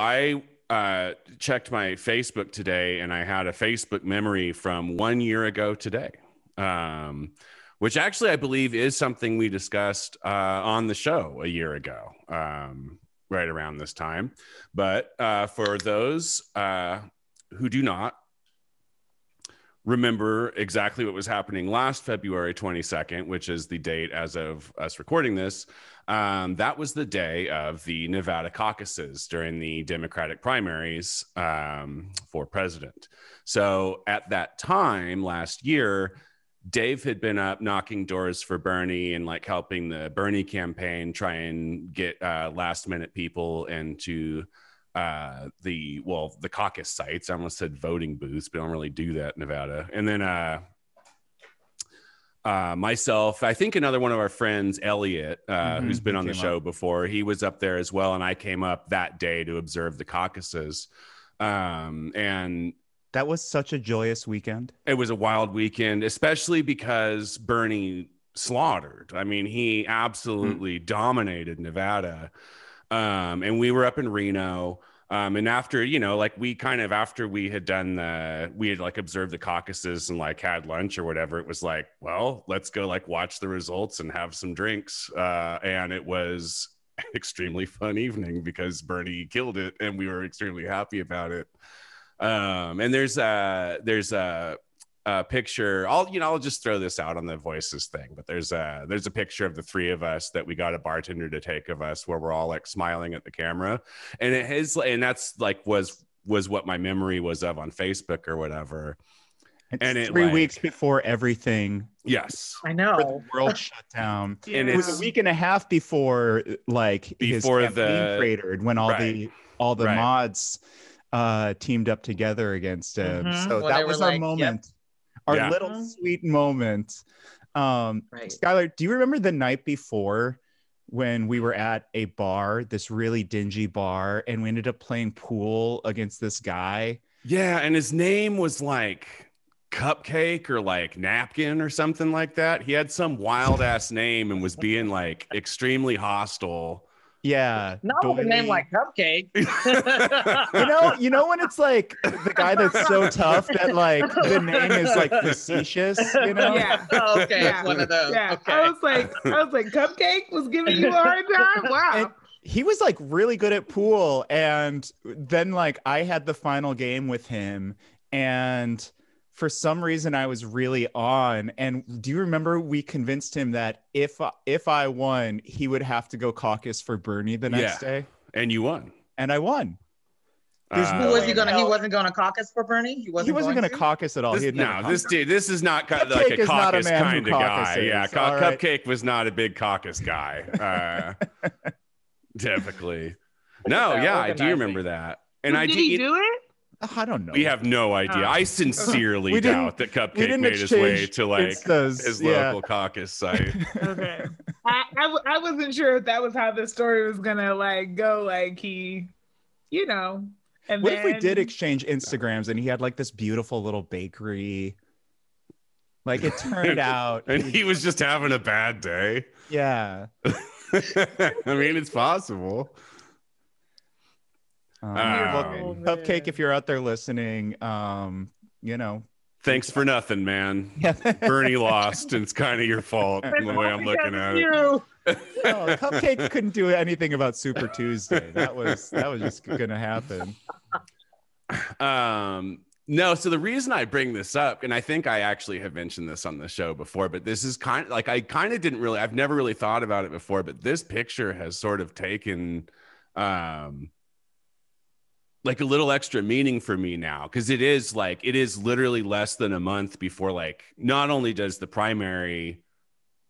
I uh, checked my Facebook today, and I had a Facebook memory from one year ago today, um, which actually I believe is something we discussed uh, on the show a year ago, um, right around this time. But uh, for those uh, who do not remember exactly what was happening last February 22nd, which is the date as of us recording this, um, that was the day of the Nevada caucuses during the Democratic primaries um, for president. So at that time last year, Dave had been up knocking doors for Bernie and like helping the Bernie campaign try and get uh, last minute people into uh the well the caucus sites i almost said voting booths but I don't really do that in nevada and then uh uh myself i think another one of our friends elliot uh Mhm, who's been on the show up. before he was up there as well and i came up that day to observe the caucuses um and That was such a joyous weekend. it was a wild weekend, especially because Bernie slaughtered. I mean, he absolutely dominated Nevada. Um, and we were up in Reno. Um, and after, you know, like we kind of after we had done the we had like observed the caucuses and like had lunch or whatever, it was like, well, let's go like watch the results and have some drinks. Uh, and it was an extremely fun evening because Bernie killed it and we were extremely happy about it um and there's a there's a, a picture i'll you know i'll just throw this out on the voices thing but there's a there's a picture of the three of us that we got a bartender to take of us where we're all like smiling at the camera and it has and that's like was was what my memory was of on facebook or whatever It's And it, three like- weeks before everything yes I know. the world shut down. And It was a week and a half before, like Before his campaign the- cratered when all the all the Right. mods uh teamed up together against him. Mhm. So Well, that were was our like, yep. Moment, our Yeah. little Mhm. sweet moment. Um, Right. Skylar, do you remember the night before when we were at a bar, this really dingy bar, and we ended up playing pool against this guy? yeah and his name was like cupcake or like napkin or something like that he had some wild ass name and was being like extremely hostile Yeah, No, the name like Cupcake. you know, you know when it's like the guy that's so tough that like the name is like facetious, you know? Yeah. Oh, okay, Yeah. one of those. Yeah, Okay. I was like, I was like, Cupcake was giving you a hard time. Wow. And he was like really good at pool, and then like I had the final game with him, and for some reason I was really on. And do you remember we convinced him that if if I won, he would have to go caucus for Bernie the next Yeah. day, and you won and I won. Uh, Who no was he gonna? He wasn't gonna caucus for Bernie. He wasn't. He wasn't going going to caucus at all. This, he had no, this dude, this is not ca- Cupcake like a is not a caucus kind of guy. Yeah, Cu- all right. Cupcake was not a big caucus guy. Uh, typically, no, yeah, I do remember that, and I did do. he do it? Oh, I don't know. we have no idea. Oh. I sincerely We didn't- doubt that Cupcake didn't made his way to like Instas, his yeah. local caucus site. Okay. I, I, w- I wasn't sure if that was how the story was gonna like go. Like he, you know. And What if we did exchange Instagrams and he had like this beautiful little bakery? Like it turned out, and he was just having a bad day. yeah. I mean, it's possible. Um. Oh, Cupcake, man. if you're out there listening, um, you know, Thanks for nothing, man. Bernie lost, and it's kind of your fault in the way I'm looking at it. No, Cupcake couldn't do anything about Super Tuesday. That was that was just gonna happen. Um, no, so the reason I bring this up, and I think I actually have mentioned this on the show before, but this is kind of like I kind of didn't really, I've never really thought about it before, but this picture has sort of taken, um, like a little extra meaning for me now because it is like it is literally less than a month before like not only does the primary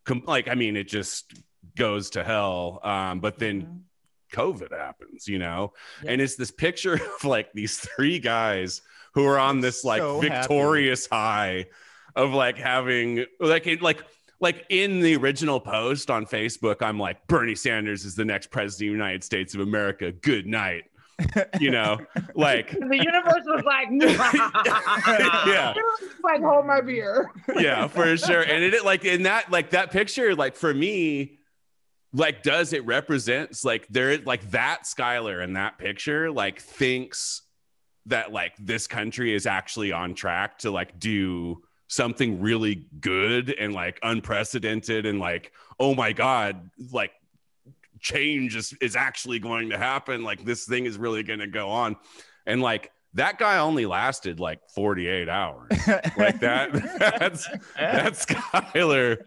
com- like i mean it just goes to hell um but then covid happens you know Yeah. and it's this picture of like these three guys who are on this like So happy. victorious high of like having like it like like in the original post on facebook i'm like bernie sanders is the next president of the united states of america good night you know like The universe was like, Yeah. Like hold my beer. yeah, for sure. And it like in that like that picture, like for me, like does it represents like there like that Skylar in that picture like thinks that like this country is actually on track to like do something really good and like unprecedented and like oh my god like change is, is actually going to happen. Like this thing is really going to go on. And like that guy only lasted like 48 hours. Like that that's that's skylar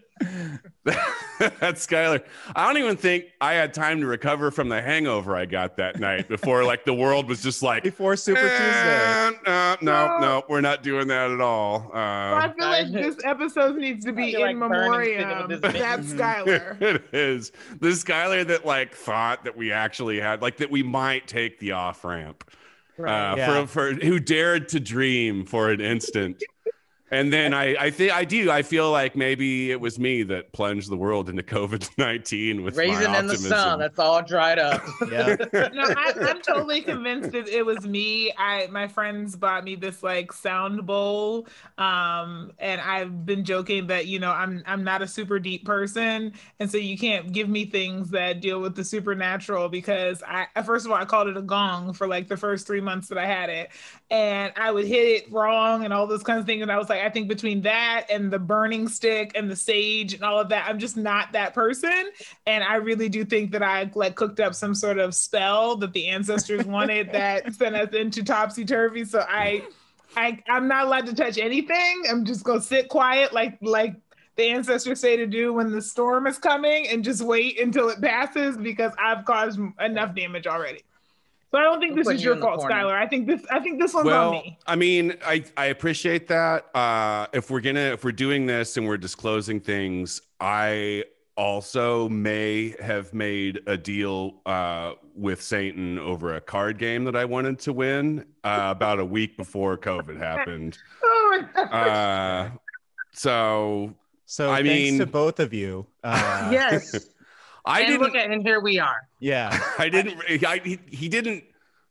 that's skylar i don't even think i had time to recover from the hangover i got that night before like the world was just like Before Super Tuesday. "Eh, no no no we're not doing that at all So I uh, feel like this episode needs to be You're, like, in burning shit memoriam. with That's. Skylar. it is the Skylar that like thought that we actually had like that we might take the off ramp uh, Yeah. for, for who dared to dream for an instant. And then I, I think I do. I feel like maybe it was me that plunged the world into COVID nineteen with Raisin my in the sun. That's all dried up. Yeah. no, I, I'm totally convinced that it was me. I my friends bought me this like sound bowl, um, and I've been joking that you know I'm I'm not a super deep person, and so you can't give me things that deal with the supernatural because I first of all I called it a gong for like the first three months that I had it, and I would hit it wrong and all those kinds of things, and I was like I think between that and the burning stick and the sage and all of that, I'm just not that person, and I really do think that I like cooked up some sort of spell that the ancestors wanted that sent us into topsy turvy. So I, I, I'm not allowed to touch anything. I'm just gonna sit quiet, like like the ancestors say to do when the storm is coming, and just wait until it passes because I've caused enough damage already. So I don't think We'll this is your in fault, corner. Skylar. I think this I think this one's on well, me. I mean, I I appreciate that. Uh, if we're gonna if we're doing this and we're disclosing things, I also may have made a deal uh, with Satan over a card game that I wanted to win uh, about a week before COVID happened. Oh my God. Uh, so So I thanks mean- to both of you. Uh, yes. I and didn't. look at and here we are. Yeah. I didn't. I, he, he didn't.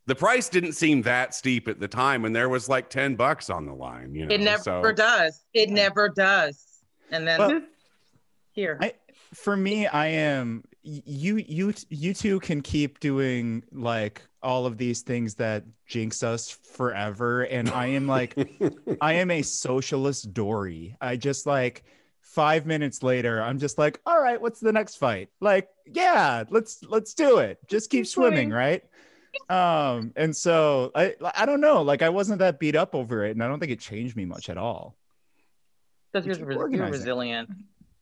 The price didn't seem that steep at the time, and there was like ten bucks on the line. You know, It never so- does. It never does. And then Well, here. I- For me, I am you you you two can keep doing like all of these things that jinx us forever and I am like I am a socialist Dory. I just like five minutes later, I'm just like, all right, what's the next fight? Like, yeah, let's let's do it. Just keep Keep swimming, swimming. right? Um, and so I I don't know, like I wasn't that beat up over it, and I don't think it changed me much at all. Because keep you're, res- you're resilient.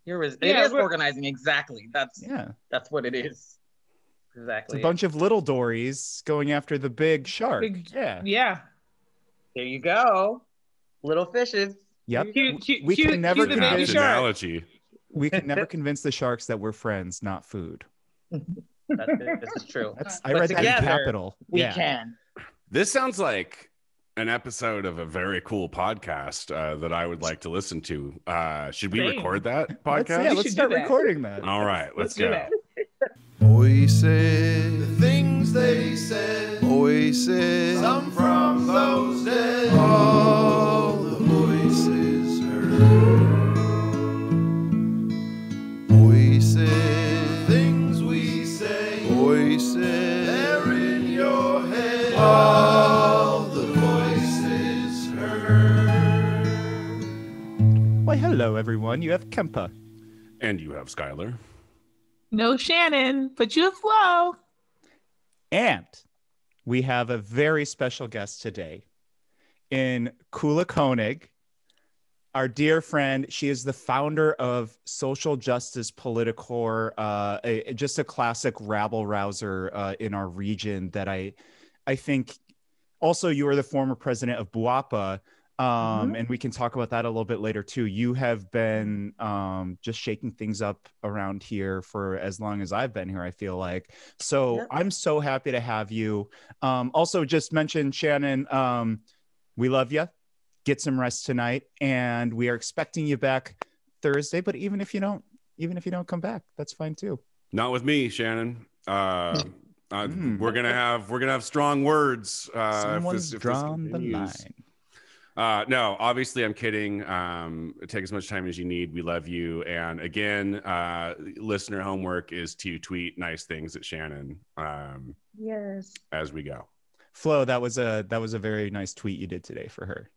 You're res- Yeah, it is organizing exactly. That's Yeah. that's what it is. It's Exactly. a bunch of little Dories going after the big shark. Big- yeah. yeah. There you go. Little fishes. Yep. Cue- cue- we cue- can never cue the baby convince shark. analogy. we can never convince the sharks that we're friends, not food. That's, this is true. That's I But read that in Capital. We yeah. can. This sounds like an episode of a very cool podcast uh, that I would like to listen to. Uh, should we Same. record that Let's, podcast? yeah, let's start that. recording that. All right, let's, Let's do go. that. Voices, the things they said. Voices, some from those dead. All You have Kempa. And you have Skylar. No Shannon, but you have Flo. And we have a very special guest today in Kula Koenig, our dear friend. She is the founder of Social Justice Politicorps, uh, a, just a classic rabble rouser uh, in our region that I, I think also you are the former president of BWOPA. Um, And we can talk about that a little bit later too. You have been um, just shaking things up around here for as long as I've been here, I feel like. So Yep. I'm so happy to have you. Um, also, just mention Shannon, um, we love you. Get some rest tonight, and we are expecting you back Thursday. But even if you don't, even if you don't come back, that's fine too. Not with me, Shannon. Uh, uh, Mm. We're gonna have we're gonna have strong words. Uh, if Someone's this- if this drawn the line. Uh, no, obviously I'm kidding. Um, take as much time as you need. We love you. And again, uh, listener homework is to tweet nice things at Shannon um, Yes. as we go. Flo, that was a that was a very nice tweet you did today for her.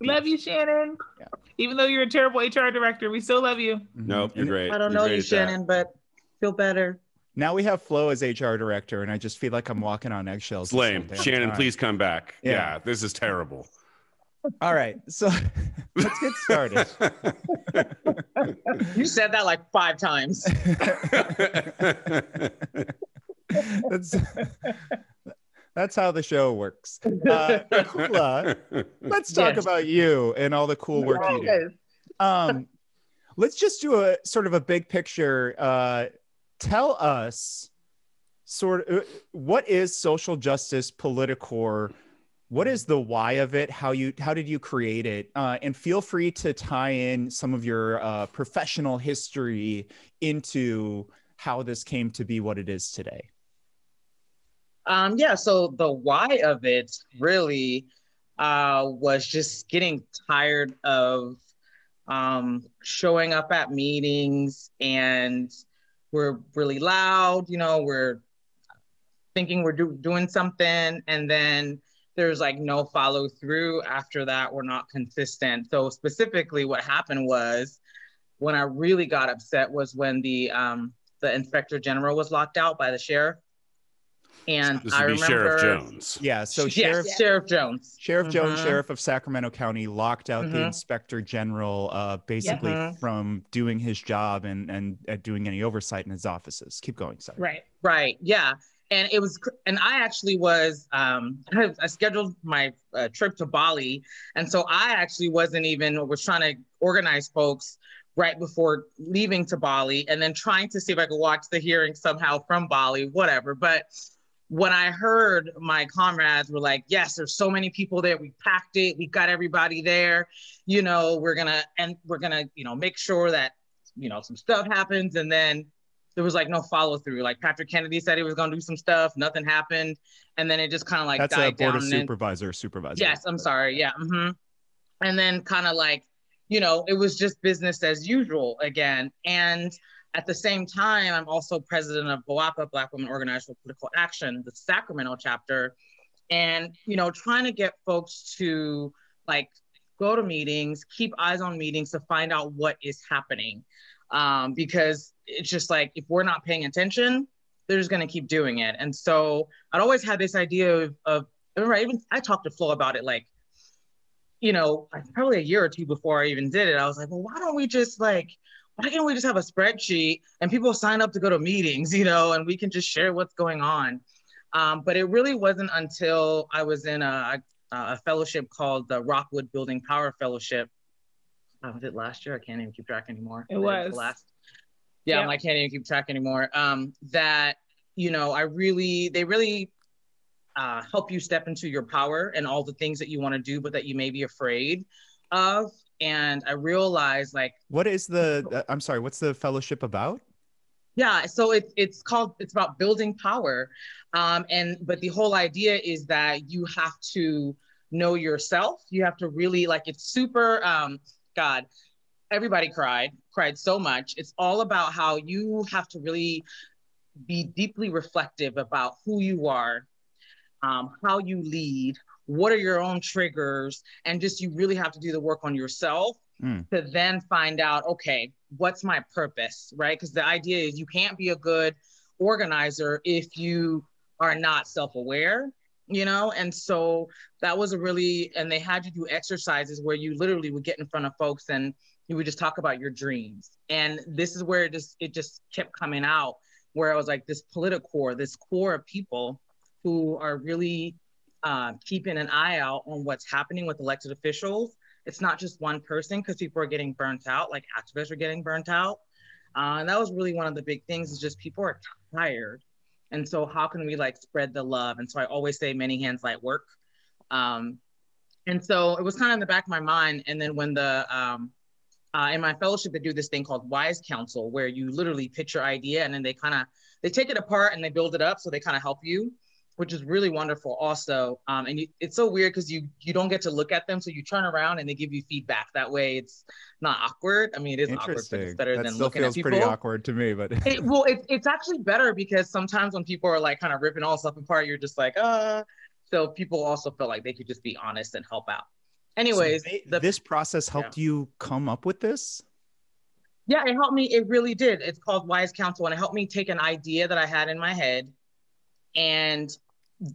Love you, Shannon. Yeah. Even though you're a terrible HR director, we still love you. Mhm. Nope, you're great. I don't You're know you, at that. Shannon, but feel better. Now we have Flo as HR director, and I just feel like I'm walking on eggshells. It's lame. Shannon, time. please come back. Yeah. Yeah. this is terrible. All right, so let's get started. You said that like five times. that's that's how the show works. Uh, Nicola, let's talk Yes. about you and all the cool work you do. Um, let's just do a sort of a big picture. Uh, tell us, sort of, what is social justice Politicorps? What is the why of it? How you how did you create it? Uh, and feel free to tie in some of your uh, professional history into how this came to be what it is today. Um, yeah, so the why of it really uh, was just getting tired of um, showing up at meetings and we're really loud, you know, we're thinking we're do- doing something and then there's like no follow through after that we're not consistent. So specifically what happened was when i really got upset was when the um the inspector general was locked out by the sheriff and This i be remember Sheriff Jones. Yeah. So yes, Sheriff sheriff jones Sheriff Jones, Mhm. Sheriff of Sacramento County, locked out the Mhm. Inspector General, uh, basically Mhm. from doing his job and and uh, doing any oversight in his offices. Keep going, sorry. Right. Right. Yeah. And it was, and I actually was, um, I, I scheduled my uh, trip to Bali. And so I actually wasn't even, was trying to organize folks right before leaving to Bali and then trying to see if I could watch the hearing somehow from Bali, whatever. But when I heard my comrades were like, yes, there's so many people there. We packed it. We got everybody there. You know, we're going to, and we're going to, you know, make sure that, you know, some stuff happens. And then there was like no follow through. Like Patrick Kennedy said he was going to do some stuff. Nothing happened. And then it just kind of like That's a board down. of and supervisor, supervisor. Yes, I'm sorry. Yeah. hmm And then kind of like, you know, it was just business as usual again. And at the same time, I'm also president of BWOPA, Black Women Organized for Political Action, the Sacramento chapter. And, you know, trying to get folks to like go to meetings, keep eyes on meetings to find out what is happening. Um, because it's just like, if we're not paying attention, they're just going to keep doing it. And so I'd always had this idea of, of remember, I even I talked to Flo about it like, you know, probably a year or two before I even did it. I was like, well, why don't we just like, why can't we just have a spreadsheet and people sign up to go to meetings, you know, and we can just share what's going on. Um, but it really wasn't until I was in a, a fellowship called the Rockwood Building Power Fellowship. Oh, was it last year? I can't even keep track anymore. It was. last. Yeah, Yep. I can't even keep track anymore. Um, that you know, I really, they really uh, help you step into your power and all the things that you want to do, but that you may be afraid of. And I realized, like, What is the? I'm sorry. What's the fellowship about? yeah, so it's it's called it's about building power, um, and but the whole idea is that you have to know yourself. You have to really like it's super. Um, God, everybody cried, cried so much. It's all about how you have to really be deeply reflective about who you are, um, how you lead, what are your own triggers, and just you really have to do the work on yourself Mm. to then find out, okay, what's my purpose, right? Because the idea is you can't be a good organizer if you are not self-aware you know and so that was a really and they had you do exercises where you literally would get in front of folks and you would just talk about your dreams and this is where it just it just kept coming out where i was like this political core this core of people who are really uh, keeping an eye out on what's happening with elected officials. It's not just one person because people are getting burnt out like activists are getting burnt out. Uh, and that was really one of the big things is just people are tired. And so how can we like spread the love? And so i always say many hands light work. Um, and so it was kind of in the back of my mind. And then when the um, uh, in my fellowship they do this thing called wise counsel where you literally pitch your idea and then they kind of they take it apart and they build it up so they kind of help you which is really wonderful also. Um, and you, it's so weird because you you don't get to look at them, so you turn around and they give you feedback. That way, it's not awkward. I mean, it is awkward, but it's better that than still looking at feels people. pretty awkward to me, but It, well, it, it's actually better because sometimes when people are like kind of ripping all stuff apart, you're just like, uh. So people also feel like they could just be honest and help out. Anyways, So they- the, this process helped you come up with this. yeah, it helped me. It really did. It's called Wise Counsel, and it helped me take an idea that I had in my head and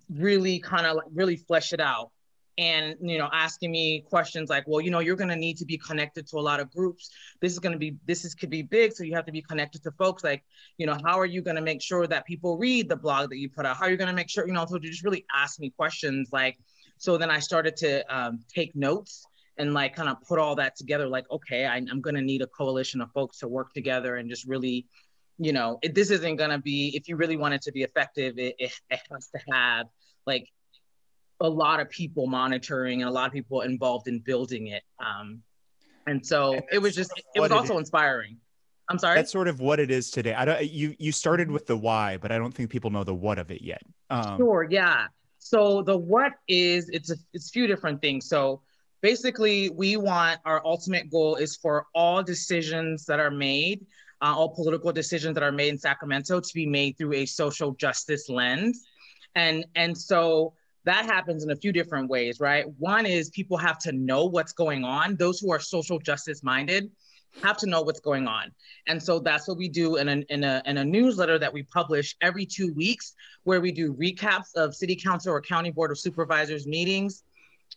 really kind of like really flesh it out. And you know, asking me questions like, well, you know, you're gonna need to be connected to a lot of groups. This is gonna be this is could be big, so you have to be connected to folks. Like, you know, how are you gonna make sure that people read the blog that you put out? How are you gonna make sure, you know, so you just really ask me questions like. So then I started to um, take notes and like kind of put all that together like okay I, i'm going to need a coalition of folks to work together and just really you know it, this isn't going to be if you really want it to be effective it, it, it has to have like a lot of people monitoring and a lot of people involved in building it um, and so And it was just sort of it was also is. inspiring i'm sorry That's sort of what it is today. I don't. You you started with the why, but I don't think people know the what of it yet. Um, Sure, yeah. So the what is it's a it's a few different things. So basically, we want our ultimate goal is for all decisions that are made, uh, all political decisions that are made in Sacramento to be made through a social justice lens, and and so that happens in a few different ways, right? One is people have to know what's going on. Those who are social justice minded have to know what's going on. And so that's what we do in a, in a, in a newsletter that we publish every two weeks, where we do recaps of city council or county board of supervisors meetings.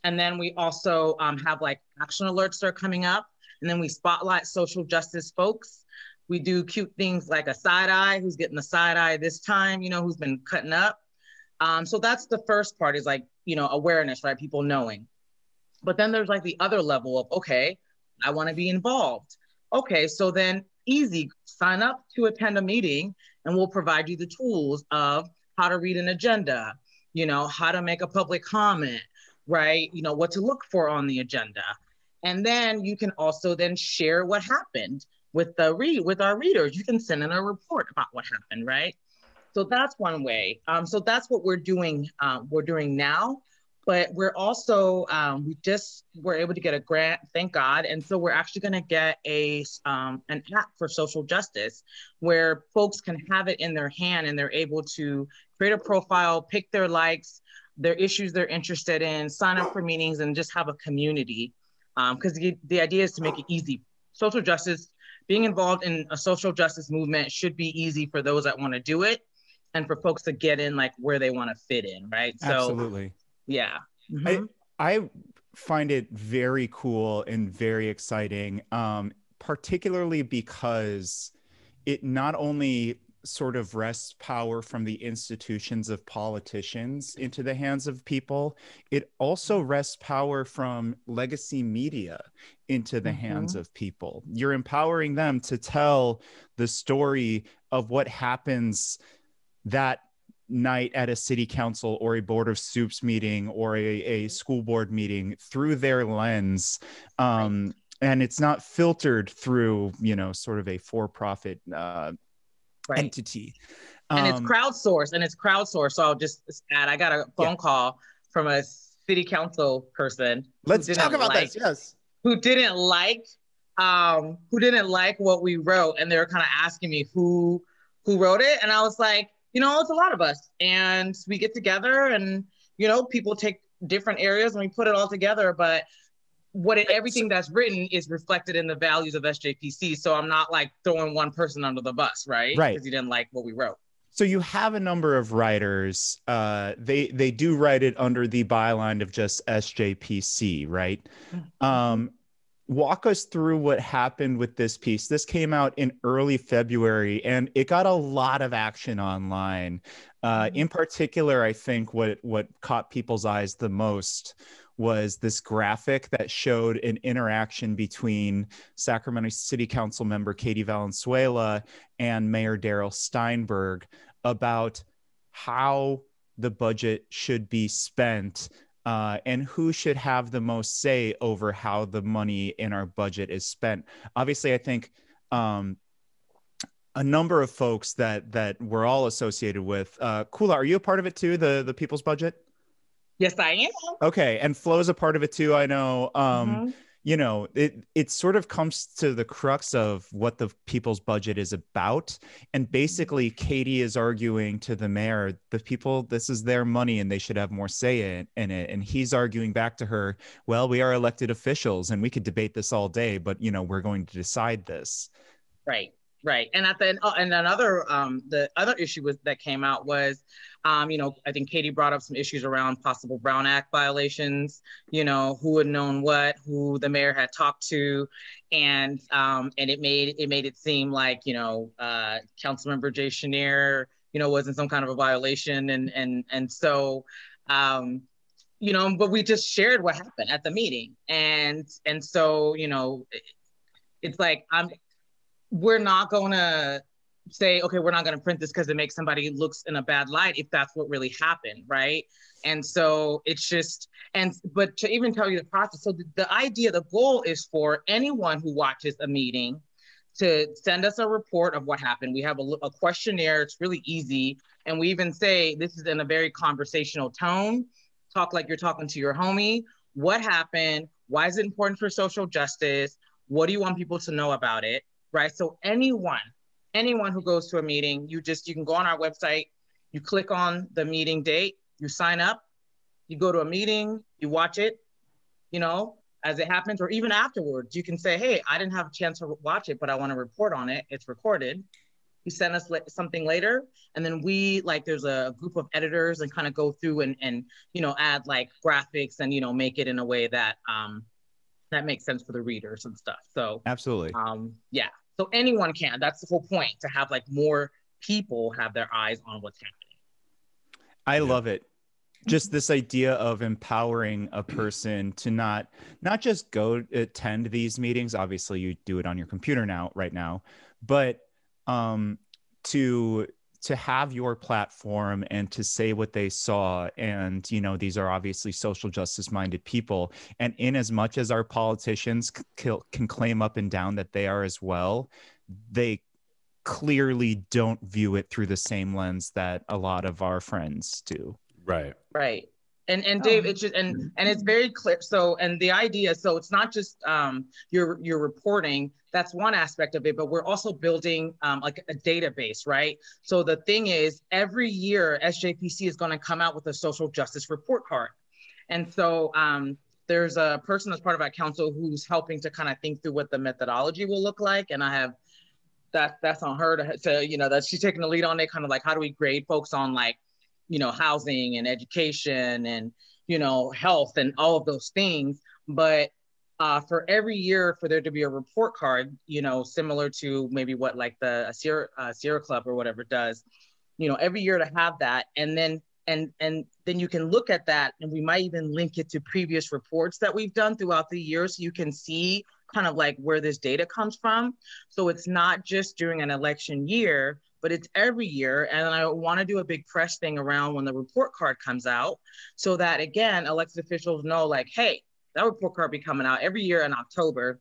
And then we also um, have like action alerts that are coming up. And then we spotlight social justice folks. We do cute things like a side eye, who's getting the side eye this time, you know, who's been cutting up. Um, so that's the first part is like, you know, awareness, right? People knowing. But then there's like the other level of, okay, I want to be involved. Okay, so then easy, sign up to attend a meeting and we'll provide you the tools of how to read an agenda, you know, how to make a public comment, right? You know, what to look for on the agenda. And then you can also then share what happened with the read with our readers. You can send in a report about what happened, right? So that's one way. Um, so that's what we're doing. Uh, we're doing now, but we're also um, we just were able to get a grant, thank God, and so we're actually going to get a um, an app for social justice where folks can have it in their hand and they're able to create a profile, pick their likes, their issues they're interested in, sign up for meetings, and just have a community. Because the, the idea is to make it easy. Social justice, being involved in a social justice movement should be easy for those that want to do it and for folks to get in like where they want to fit in, right? So absolutely. yeah. I, Mhm. I find it very cool and very exciting, um, particularly because it not only sort of wrests power from the institutions of politicians into the hands of people, it also wrests power from legacy media into the hands of people. You're empowering them to tell the story of what happens that night at a city council or a board of soups meeting or a, a school board meeting through their lens. Um, and it's not filtered through you know sort of a for-profit uh, Right. entity and it's Um, crowdsourced and it's crowdsourced. So I'll just add, I got a phone Yeah. call from a city council person. let's talk about like, this yes Who didn't like, um, who didn't like what we wrote, and they were kind of asking me who, who wrote it, and I was like, you know, it's a lot of us, and we get together, and you know, people take different areas and we put it all together, but what it, everything that's written is reflected in the values of SJPC. So I'm not like throwing one person under the bus, right? Right. Because you didn't like what we wrote. so you have a number of writers uh, they they do write it under the byline of just sjpc right um, walk us through what happened with this piece this came out in early february and it got a lot of action online uh, in particular i think what what caught people's eyes the most was this graphic that showed an interaction between Sacramento City Council member Katie Valenzuela and Mayor Darrell Steinberg about how the budget should be spent uh, and who should have the most say over how the money in our budget is spent. Obviously, I think um, a number of folks that that we're all associated with. Uh, Kula, are you a part of it too? The the People's Budget. Yes, I am. Okay, and Flo's a part of it too. I know. Um, Mhm. you know it it sort of comes to the crux of what the people's budget is about and basically katie is arguing to the mayor the people this is their money and they should have more say in, in it and he's arguing back to her well we are elected officials and we could debate this all day but you know we're going to decide this Right, right. And at the and another um the other issue was that came out was um, you know, I think Katie brought up some issues around possible Brown Act violations, you know, who had known what, who the mayor had talked to, and um, and it made it made it seem like, you know, uh Councilmember Jay Schenirer, you know, was in some kind of a violation and and and so um you know, but we just shared what happened at the meeting. And and so, you know, it- it's like I'm we're not to say okay we're not going to print this because it makes somebody looks in a bad light if that's what really happened right? And so it's just and but to even tell you the process so the, the idea the goal is for anyone who watches a meeting to send us a report of what happened. We have a, a questionnaire it's really easy and we even say this is in a very conversational tone talk like you're talking to your homie what happened why is it important for social justice what do you want people to know about it right? So anyone anyone who goes to a meeting you just you can go on our website you click on the meeting date you sign up you go to a meeting you watch it you know as it happens or even afterwards you can say hey i didn't have a chance to watch it but i want to report on it it's recorded. You send us something later and then we like there's a group of editors and kind of go through and and you know add like graphics and you know make it in a way that um that makes sense for the readers and stuff so. Absolutely. Um yeah so anyone can that's the whole point to have like more people have their eyes on what's happening I love it. Just this idea of empowering a person to not not just go attend these meetings. Obviously, you do it on your computer now, right now, but um, to to have your platform and to say what they saw and you know these are obviously social justice minded people and in as much as our politicians c- can claim up and down that they are as well they clearly don't view it through the same lens that a lot of our friends do. Right. Right. And and Dave, Oh. it's just and and it's very clear. So and the idea, so it's not just um your your reporting. That's one aspect of it, but we're also building um, like a database, right? So the thing is, every year SJPC is going to come out with a social justice report card, and so um, there's a person that's part of our council who's helping to kind of think through what the methodology will look like, and I have that that's on her to, to you know that she's taking the lead on it, kind of like how do we grade folks on like you know housing and education and you know health and all of those things. But uh, for every year for there to be a report card you know similar to maybe what like the sierra, uh, sierra club or whatever does you know every year to have that. And then and and then you can look at that and we might even link it to previous reports that we've done throughout the year so you can see kind of like where this data comes from. So it's not just during an election year but it's every year. And I want to do a big press thing around when the report card comes out so that, again, elected officials know, like, hey, that report card be coming out every year in October,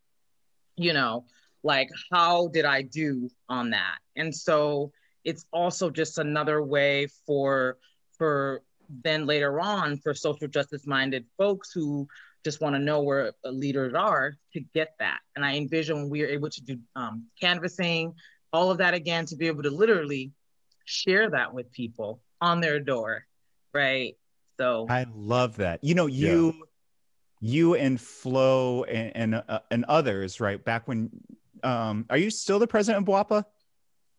you know, like, how did I do on that? And so it's also just another way for, for, then later on for social justice minded folks who just want to know where leaders are to get that. And I envision when we are able to do um, canvassing, all of that again to be able to literally share that with people on their door right? So i love that. You know you yeah. you and flo and and, uh, and, others right back when um are you still the president of BWOPA?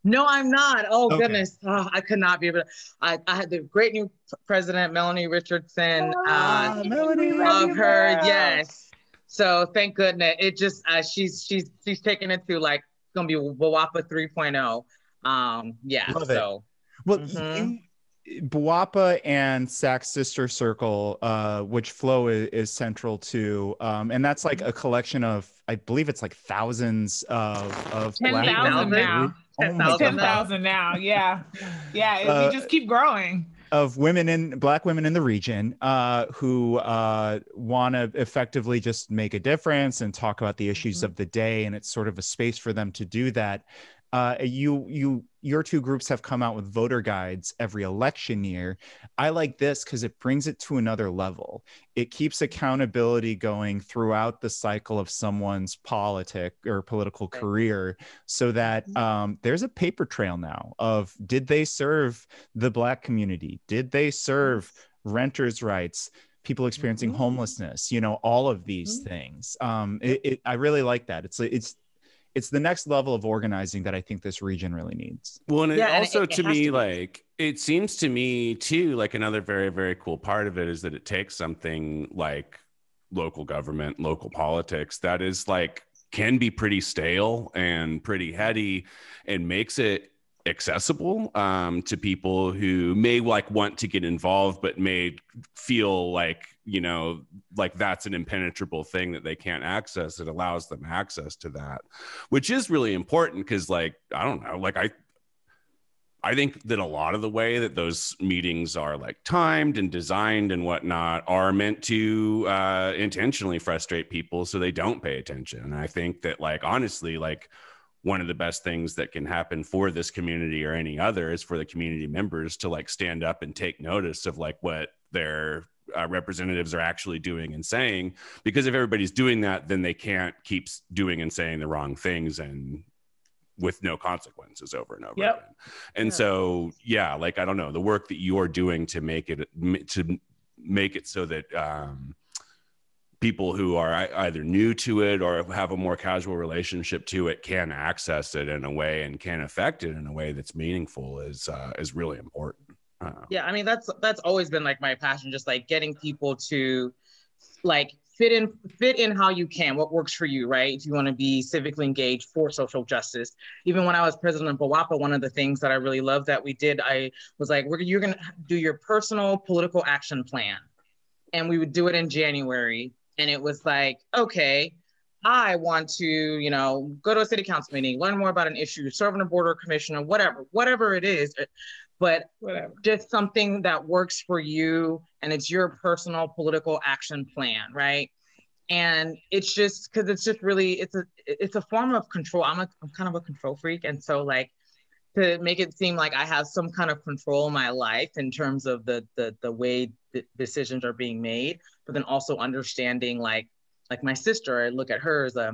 no i'm not. Oh okay. goodness. Oh, i could not be able to I, I had the great new president melanie richardson. Oh, uh melanie. Love her yes. So thank goodness. It just uh, she's she's she's taking it to like gonna be BWOPA 3.0. Um, yeah. Love so it. well, mm-hmm. you, BWOPA and Sac Sister Circle, uh, which Flo is, is central to, um, and that's like a collection of, I believe it's like thousands of of ten thousand now. Oh ten thousand now. Yeah, yeah. Uh, we just keep growing of women in black women in the region uh, who uh, want to effectively just make a difference and talk about the issues mm-hmm. of the day and it's sort of a space for them to do that uh, you you your two groups have come out with voter guides every election year. I like this because it brings it to another level. It keeps accountability going throughout the cycle of someone's politic or political career, so that Mhm. um, there's a paper trail now of did they serve the Black community? Did they serve renters' rights? People experiencing Mhm. homelessness, you know, all of these Mhm. things. Um, it, it, I really like that. It's it's it's the next level of organizing that I think this region really needs. Well, and it Yeah, and it- also it to me, to like it seems to me too, like another very, very cool part of it is that it takes something like local government, local politics that is like can be pretty stale and pretty heady and makes it accessible um, to people who may like want to get involved but may feel like you know like that's an impenetrable thing that they can't access it allows them access to that which is really important because like i don't know like i I think that a lot of the way that those meetings are like timed and designed and whatnot are meant to uh, intentionally frustrate people so they don't pay attention. And I think that, like, honestly, like one of the best things that can happen for this community or any other is for the community members to like stand up and take notice of like what their uh, representatives are actually doing and saying. Because if everybody's doing that, then they can't keep doing and saying the wrong things and with no consequences over and over Yep. again. And Yeah. so, yeah, like I don't know, the work that you're doing to make it to make it so that um, people who are either new to it or have a more casual relationship to it can access it in a way and can affect it in a way that's meaningful is uh, is really important. Uh, yeah i mean that's that's always been like my passion just like getting people to like fit in fit in how you can what works for you right? If you want to be civically engaged for social justice. Even when i was president of BWOPA, one of the things that i really loved that we did i was like we're you're going to do your personal political action plan. And we would do it in january and it was like okay I want to, you know, go to a city council meeting, learn more about an issue, serve on a board or commission or whatever, whatever it is. Uh, but Whatever. just something that works for you and it's your personal political action plan right and it's just because it's just really it's a it's a form of control i'm a i'm kind of a control freak and so like to make it seem like i have some kind of control in my life in terms of the the, the way the decisions are being made but then also understanding like like my sister i look at her as a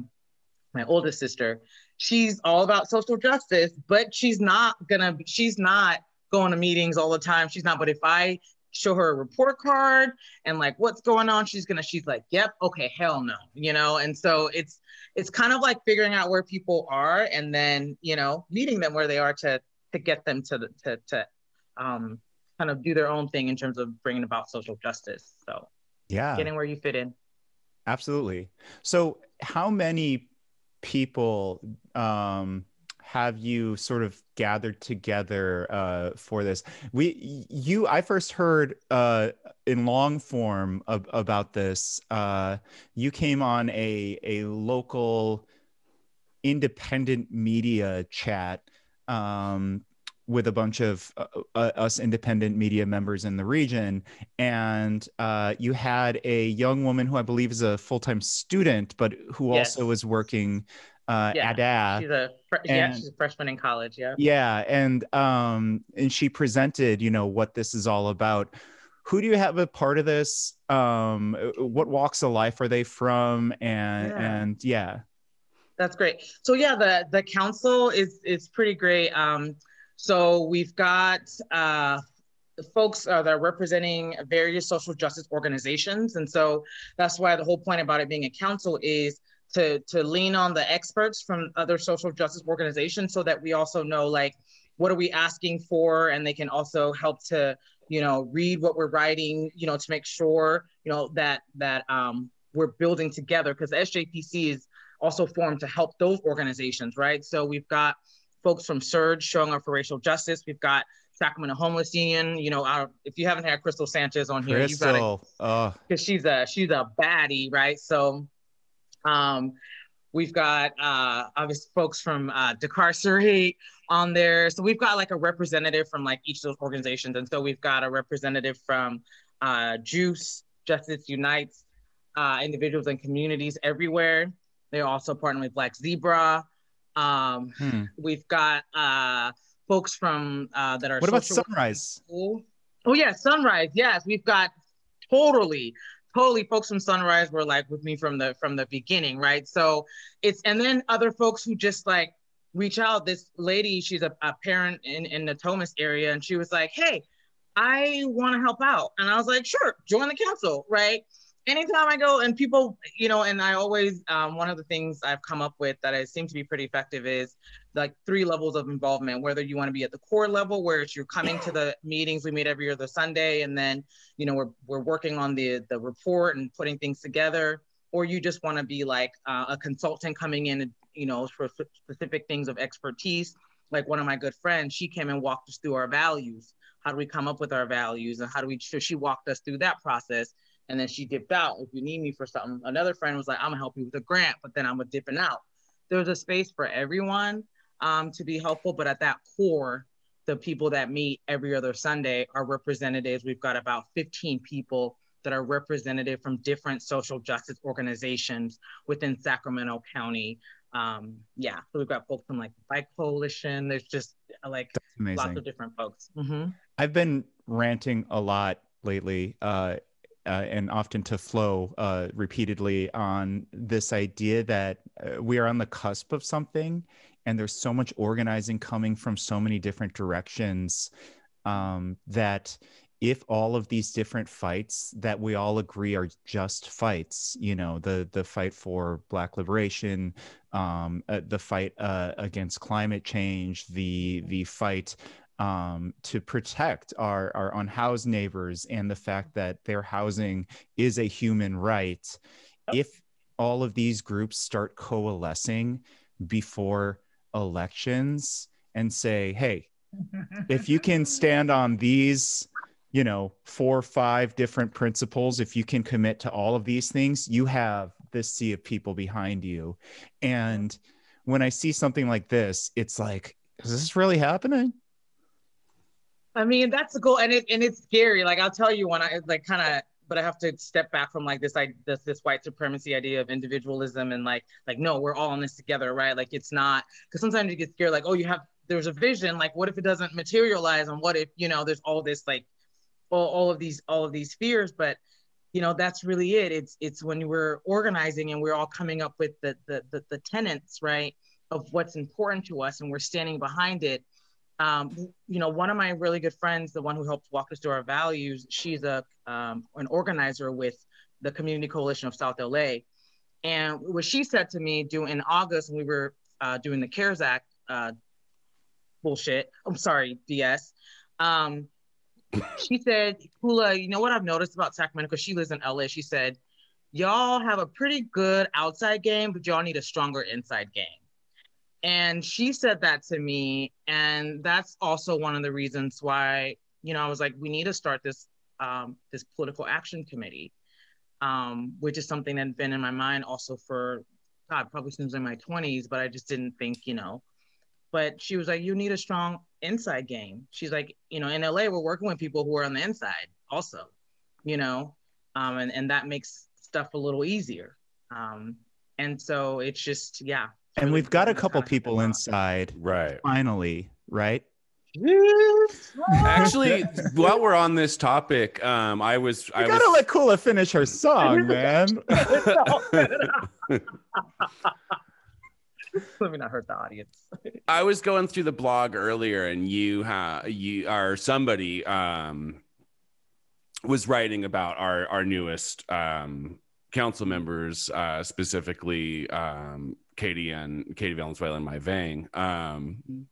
my oldest sister she's all about social justice but she's not gonna she's not going to meetings all the time. She's not, but if I show her a report card and like what's going on, she's gonna, she's like, yep, okay, hell no, you know? And so it's it's kind of like figuring out where people are and then, you know, meeting them where they are to to get them to to to um kind of do their own thing in terms of bringing about social justice. So Yeah. getting where you fit in. Absolutely. So, how many people um, have you sort of gathered together uh, for this? We, you, I first heard uh, in long form ab- about this. Uh, you came on a a local independent media chat. Um, with a bunch of uh, uh, us independent media members in the region, and uh, you had a young woman who I believe is a full time student, but who Yes. also is working uh, Yeah, ADA. She's a fre- yeah, she's a freshman in college. Yeah. Yeah, and um, and she presented, you know, what this is all about. Who do you have a part of this? Um, what walks of life are they from? And Yeah. and yeah, That's great. So yeah, the the council is is pretty great. Um, so we've got uh, folks uh, that are representing various social justice organizations, and so that's why the whole point about it being a council is to to lean on the experts from other social justice organizations, so that we also know like what are we asking for, and they can also help to you know read what we're writing, you know, to make sure you know that that um, we're building together because SJPC is also formed to help those organizations, right? So we've got folks from SURJ showing up for racial justice. We've got Sacramento Homeless Union. You know, our, if you haven't had Crystal Sanchez on here, you've got to Crystal. Oh, because she's a she's a baddie, right? So, um, we've got uh, obviously folks from uh, Decarcerate on there. So we've got like a representative from like each of those organizations, and so we've got a representative from uh, Juice, Justice Unites, uh, individuals and communities everywhere. They're also partner with Black Zebra. Um, Hmm. we've got uh, folks from uh, that are. What about Sunrise? school. Oh yeah, Sunrise. Yes, we've got totally, totally folks from Sunrise were like with me from the from the beginning, right? So it's and then other folks who just like reach out. This lady, she's a, a parent in in Natomas area, and she was like, "Hey, I want to help out," and I was like, "Sure, join the council," right? Anytime I go and people, you know, and I always um, one of the things I've come up with that I seem to be pretty effective is like three levels of involvement whether you want to be at the core level where it's you're coming to the meetings we meet every other sunday and then you know we're, we're working on the the report and putting things together or you just want to be like uh, a consultant coming in and you know for sp- specific things of expertise. Like one of my good friends she came and walked us through our values. How do we come up with our values and how do we so she walked us through that process and then she dipped out. If you need me for something another friend was like i'm gonna help you with a grant but then i'm a dipping out. There's a space for everyone um, to be helpful. But at that core, the people that meet every other Sunday are representatives. We've got about 15 people that are representative from different social justice organizations within Sacramento County. Um, yeah, so we've got folks from like the Bike Coalition. There's just uh, like lots of different folks. Mhm. I've been ranting a lot lately, uh, uh, and often to Flo uh, repeatedly on this idea that uh, we are on the cusp of something, and there's so much organizing coming from so many different directions um, that if all of these different fights that we all agree are just fights, you know, the the fight for Black liberation, um, uh, the fight uh, against climate change, the the fight um, to protect our, our unhoused neighbors and the fact that their housing is a human right. If all of these groups start coalescing before elections and say, hey, if you can stand on these, you know, four or five different principles, if you can commit to all of these things, you have this sea of people behind you. And when I see something like this, it's like, is this really happening? I mean, that's the goal, and it and it's scary. Like I'll tell you when I like kind of, but I have to step back from like this, like this this white supremacy idea of individualism and like like no, we're all in this together, right? Like it's not because sometimes you get scared, like oh, you have there's a vision, like what if it doesn't materialize, and what if you know there's all this like all, all of these all of these fears, but you know that's really it. It's it's when we're organizing and we're all coming up with the the the, the tenets, right, of what's important to us, and we're standing behind it um, you know, one of my really good friends, the one who helped walk us through our values, she's a um, an organizer with the Community Coalition of South LA. And what she said to me do in August when we were uh, doing the CARES Act uh, bullshit, I'm sorry, DS. Um, she said, Kula, you know what I've noticed about Sacramento? Because she lives in LA. She said, y'all have a pretty good outside game, but y'all need a stronger inside game and she said that to me and that's also one of the reasons why you know i was like we need to start this um, this political action committee um, which is something that's been in my mind also for god probably since in my 20s but i just didn't think you know. But she was like you need a strong inside game. She's like you know in la we're working with people who are on the inside also you know um, and, and that makes stuff a little easier. Um, and so it's just yeah And really we've got a couple people inside Right. finally, right? Actually, while we're on this topic, um, I was I gotta was let Kula finish her song, man. Let me not hurt the audience. I was going through the blog earlier, and you have you are somebody um, was writing about our our newest um, council members, uh, specifically um, Katie and Katie Valenzuela and Mai Vang. Um,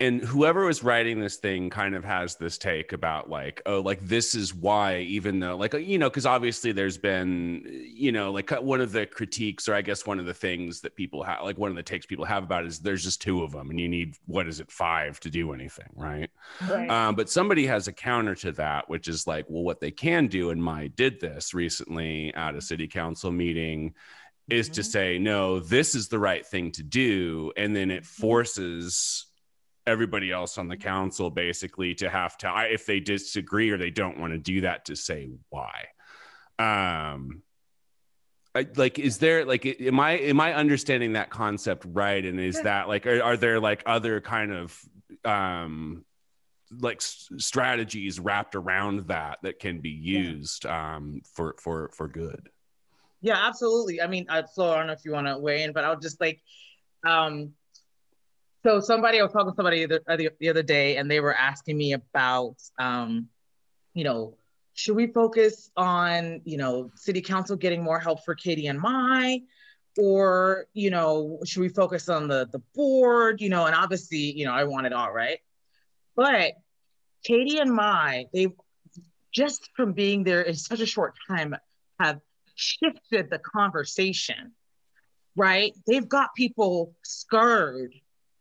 and whoever was writing this thing kind of has this take about like oh like this is why even though like you know because obviously there's been you know like uh, one of the critiques or i guess one of the things that people have like one of the takes people have about is there's just two of them and you need what is it five to do anything right Right. um, but somebody has a counter to that, which is like, well, what they can do, and Mai did this recently at a city council meeting, is to Mhm. say, no, this is the right thing to do. And then it forces everybody else on the council basically to have to, if they disagree or they don't want to do that, to say why. Um, I, like is there like am i am i understanding that concept right and is that like are, are there like other kind of um like s- strategies wrapped around that that can be used um for for for good Yeah, absolutely. I mean, so I don't know if you want to weigh in, but I'll just like, um, so somebody I was talking to somebody the, the, the other day, and they were asking me about, um, you know, should we focus on, you know, city council getting more help for Katie and Mai, or you know, should we focus on the the board, you know, and obviously, you know, I want it all, right? But Katie and Mai, they just from being there in such a short time have shifted the conversation, right? They've got people scared,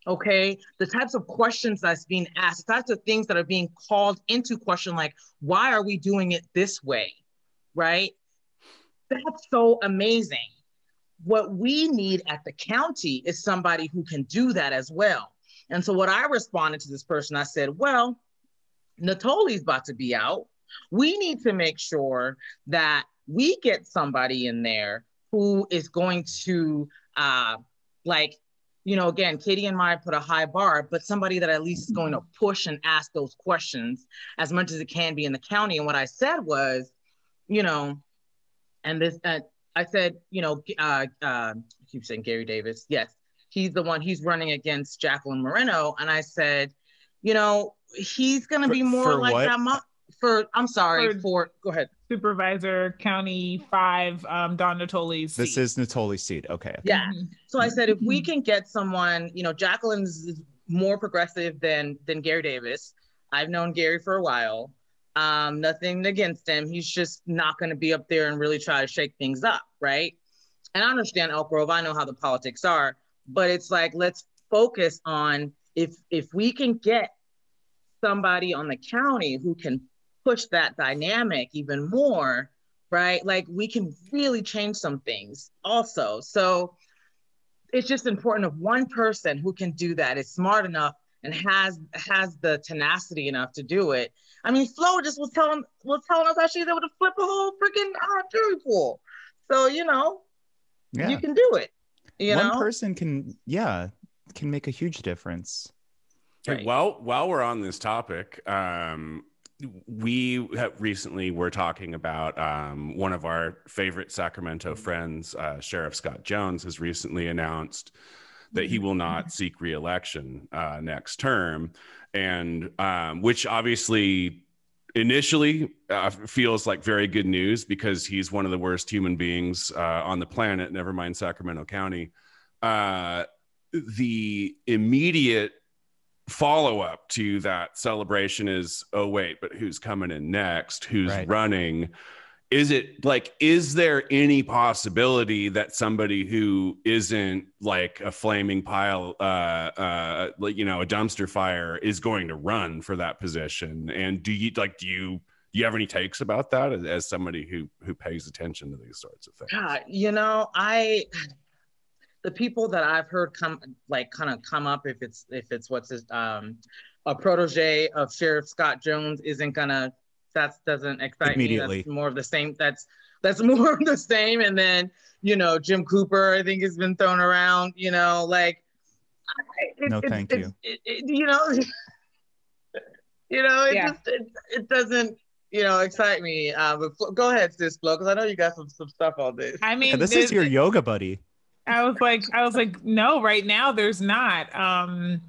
okay? The types of questions that's being asked, the types of things that are being called into question, like, why are we doing it this way, right? That's so amazing. What we need at the county is somebody who can do that as well. And so, what I responded to this person, I said, well, Nottoli's about to be out. We need to make sure that we get somebody in there who is going to uh like you know again katie and I put a high bar but somebody that at least is going to push and ask those questions as much as it can be in the county. And what i said was you know and this uh, i said you know uh, uh i keep saying gary davis. Yes. He's the one he's running against jaclyn moreno. And i said you know he's going to be more for like what? that mo- for i'm sorry For- for go ahead Supervisor County Five, um, Don Nottoli's. This seat. is Nottoli's seat. Okay. yeah Mhm. So I said, if we can get someone, you know, Jaclyn's more progressive than than Gary Davis. I've known Gary for a while. Um, nothing against him. He's just not going to be up there and really try to shake things up, right? And I understand Elk Grove. I know how the politics are, but it's like let's focus on if if we can get somebody on the county who can push that dynamic even more, right? Like we can really change some things also. So it's just important of one person who can do that is smart enough and has has the tenacity enough to do it. I mean, Flo just was telling was telling us how she's able to flip a whole freaking uh, jury pool. So you know, Yeah. you can do it. You One know, person can, yeah, can make a huge difference. Hey, Right. well, while we're on this topic, um, we have recently were talking about um, one of our favorite Sacramento friends, uh, Sheriff Scott Jones, has recently announced that he will not seek reelection uh, next term, and um, which obviously initially uh, feels like very good news because he's one of the worst human beings uh, on the planet. Never mind Sacramento County. Uh, the immediate follow up to that celebration is oh wait but who's coming in next? Who's Right. running? Is it like is there any possibility that somebody who isn't like a flaming pile uh uh like you know a dumpster fire is going to run for that position? And do you like do you do you have any takes about that as, as somebody who who pays attention to these sorts of things? God, you know, I the people that I've heard come like kind of come up if it's if it's what's his um a protege of Sheriff Scott Jones isn't gonna that doesn't excite Immediately. me. That's more of the same. That's that's more of the same. And then you know Jim Cooper, I think has been thrown around. You know, like it- No, it- thank it's- you. It, it, you know, you know, it Yeah. just it, it doesn't you know excite me. Uh, but Flo- go ahead, sis Flo, because I know you got some some stuff on this. I mean, Yeah, this there's- is your yoga buddy. I was like, I was like, no, right now there's not. Um,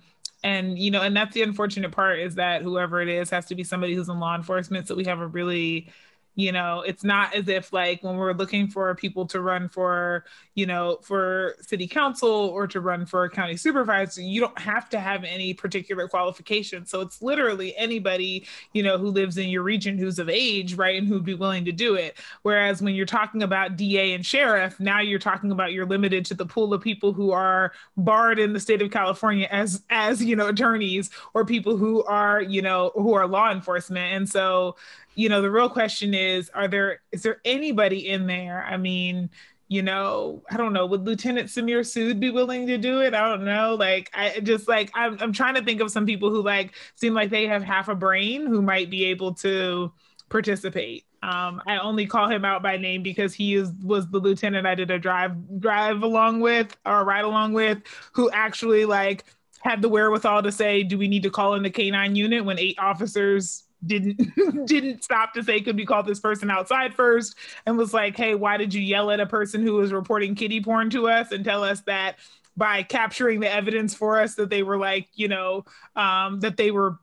and you know, and that's the unfortunate part is that whoever it is has to be somebody who's in law enforcement. So we have a really, you know, it's not as if like when we're looking for people to run for, you know, for city council or to run for county supervisor, you don't have to have any particular qualification. So it's literally anybody, you know, who lives in your region who's of age, right, and who'd be willing to do it. Whereas when you're talking about DA and sheriff, now you're talking about you're limited to the pool of people who are barred in the state of California as as you know attorneys or people who are you know who are law enforcement. And so, you know, the real question is, are there is there anybody in there? I mean, you know, I don't know, would Lieutenant Samir Sood be willing to do it? I don't know. Like, I just like, I'm, I'm trying to think of some people who like seem like they have half a brain who might be able to participate. Um, I only call him out by name because he is was the lieutenant I did a drive drive along with or ride along with, who actually like had the wherewithal to say, "Do we need to call in the K9 unit?" When eight officers didn't didn't stop to say, "Could we call this person outside first? And was like, "Hey, why did you yell at a person who was reporting kitty porn to us and tell us that?" by capturing the evidence for us that they were like, you know, um, that they were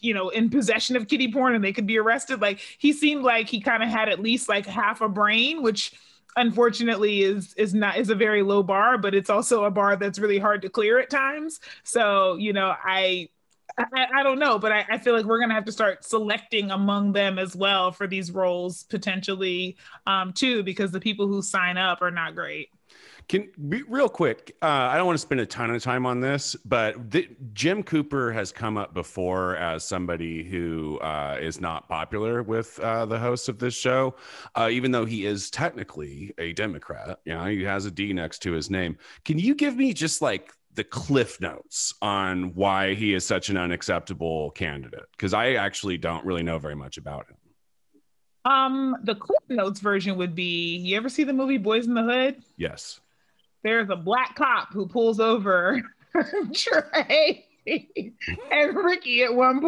you know in possession of kitty porn and they could be arrested like he seemed like he kind of had at least like half a brain which unfortunately is is not is a very low bar but it's also a bar that's really hard to clear at times so you know i I, I, don't know, but I, I, feel like we're gonna have to start selecting among them as well for these roles potentially um, too, because the people who sign up are not great. Can be real quick. Uh, I don't want to spend a ton of time on this, but the, Jim Cooper has come up before as somebody who uh, is not popular with uh, the hosts of this show, uh, even though he is technically a Democrat. You know, he has a D next to his name. Can you give me just like the cliff notes on why he is such an unacceptable candidate? Because I actually don't really know very much about him. Um, the cliff notes version would be: You ever see the movie Boys in the Hood? Yes there's a black cop who pulls over Trey and Ricky at one.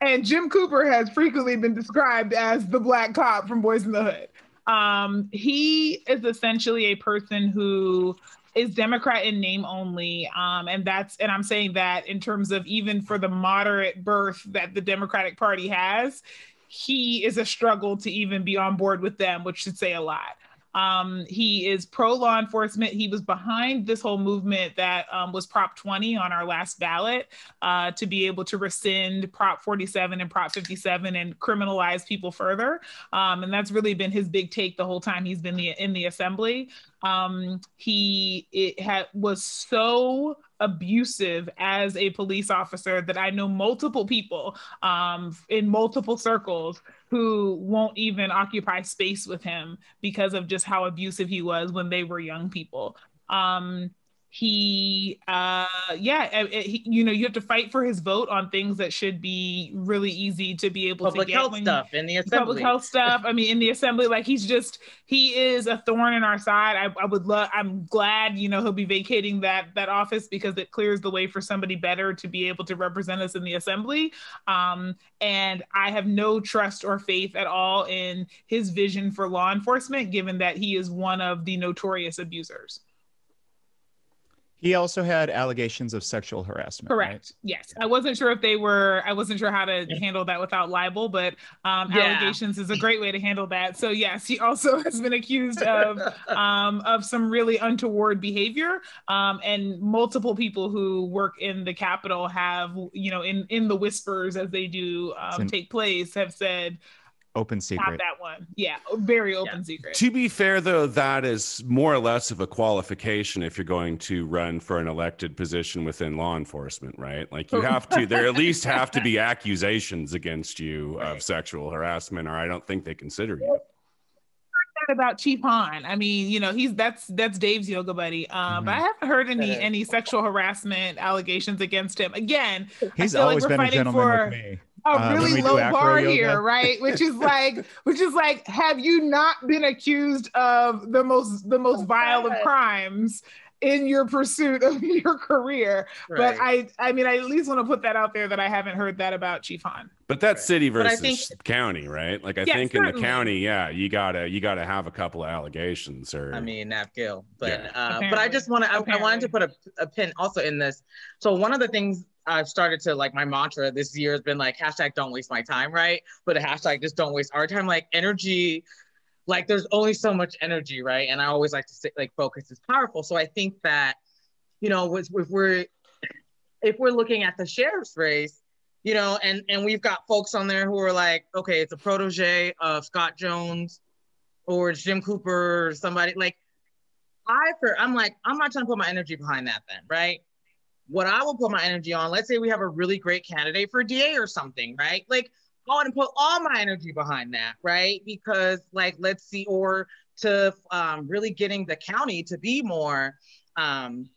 And Jim Cooper has frequently been described as the black cop from Boys in the Hood. Um, he is essentially a person who is Democrat in name only. Um, and that's, and I'm saying that in terms of even for the moderate birth that the Democratic Party has, he is a struggle to even be on board with them, which should say a lot. Um, he is pro law enforcement. He was behind this whole movement that um, was Prop 20 on our last ballot uh, to be able to rescind Prop 47 and Prop 57 and criminalize people further. Um, and that's really been his big take the whole time he's been the, in the assembly. Um, he it had was so abusive as a police officer that I know multiple people um, in multiple circles who won't even occupy space with him because of just how abusive he was when they were young people. Um, he uh yeah it, he, you know you have to fight for his vote on things that should be really easy to be able public to get health stuff in the assembly. public health stuff. I mean in the assembly like he's just he is a thorn in our side. I, I would love i'm glad you know he'll be vacating that that office because it clears the way for somebody better to be able to represent us in the assembly. Um and i have no trust or faith at all in his vision for law enforcement given that he is one of the notorious abusers he also had allegations of sexual harassment. Correct. Right? Yes. I wasn't sure if they were, I wasn't sure how to handle that without libel, but um, yeah. allegations is a great way to handle that. So, yes, he also has been accused of um, of some really untoward behavior. Um, and multiple people who work in the Capitol have, you know, in, in the whispers as they do um, take place, have said, open secret. Not that one. Yeah, very open yeah. secret. To be fair, though, that is more or less of a qualification if you're going to run for an elected position within law enforcement, right? Like you have to, there at least have to be accusations against you right. of sexual harassment, or I don't think they consider you. About Chief Hahn, I mean, you know, he's that's that's Dave's yoga buddy. Um, mm-hmm. but I haven't heard any any sexual harassment allegations against him. Again, he's always like been a gentleman for, with me a uh, really low bar yoga. here, right? Which is like, which is like, have you not been accused of the most the most oh, vile of crimes in your pursuit of your career? Right. But I, I mean, I at least want to put that out there that I haven't heard that about Chief Hahn. But that's right. city versus think, county, right? Like I think certainly. in the county, yeah, you gotta you gotta have a couple of allegations or I mean Nap Gill. But yeah. uh, but I just want to I, I, wanted to put a, a pin also in this. So one of the things I've started to like my mantra this year has been like hashtag don't waste my time, right? But a hashtag just don't waste our time. Like energy, like there's only so much energy, right? And I always like to say like focus is powerful. So I think that, you know, if we're if we're looking at the sheriff's race, you know, and and we've got folks on there who are like, okay, it's a protege of Scott Jones or Jim Cooper or somebody like I for I'm like, I'm not trying to put my energy behind that then, right? what I will put my energy on, let's say we have a really great candidate for DA or something, right? Like I want to put all my energy behind that, right? Because like let's see, or to um, really getting the county to be more um,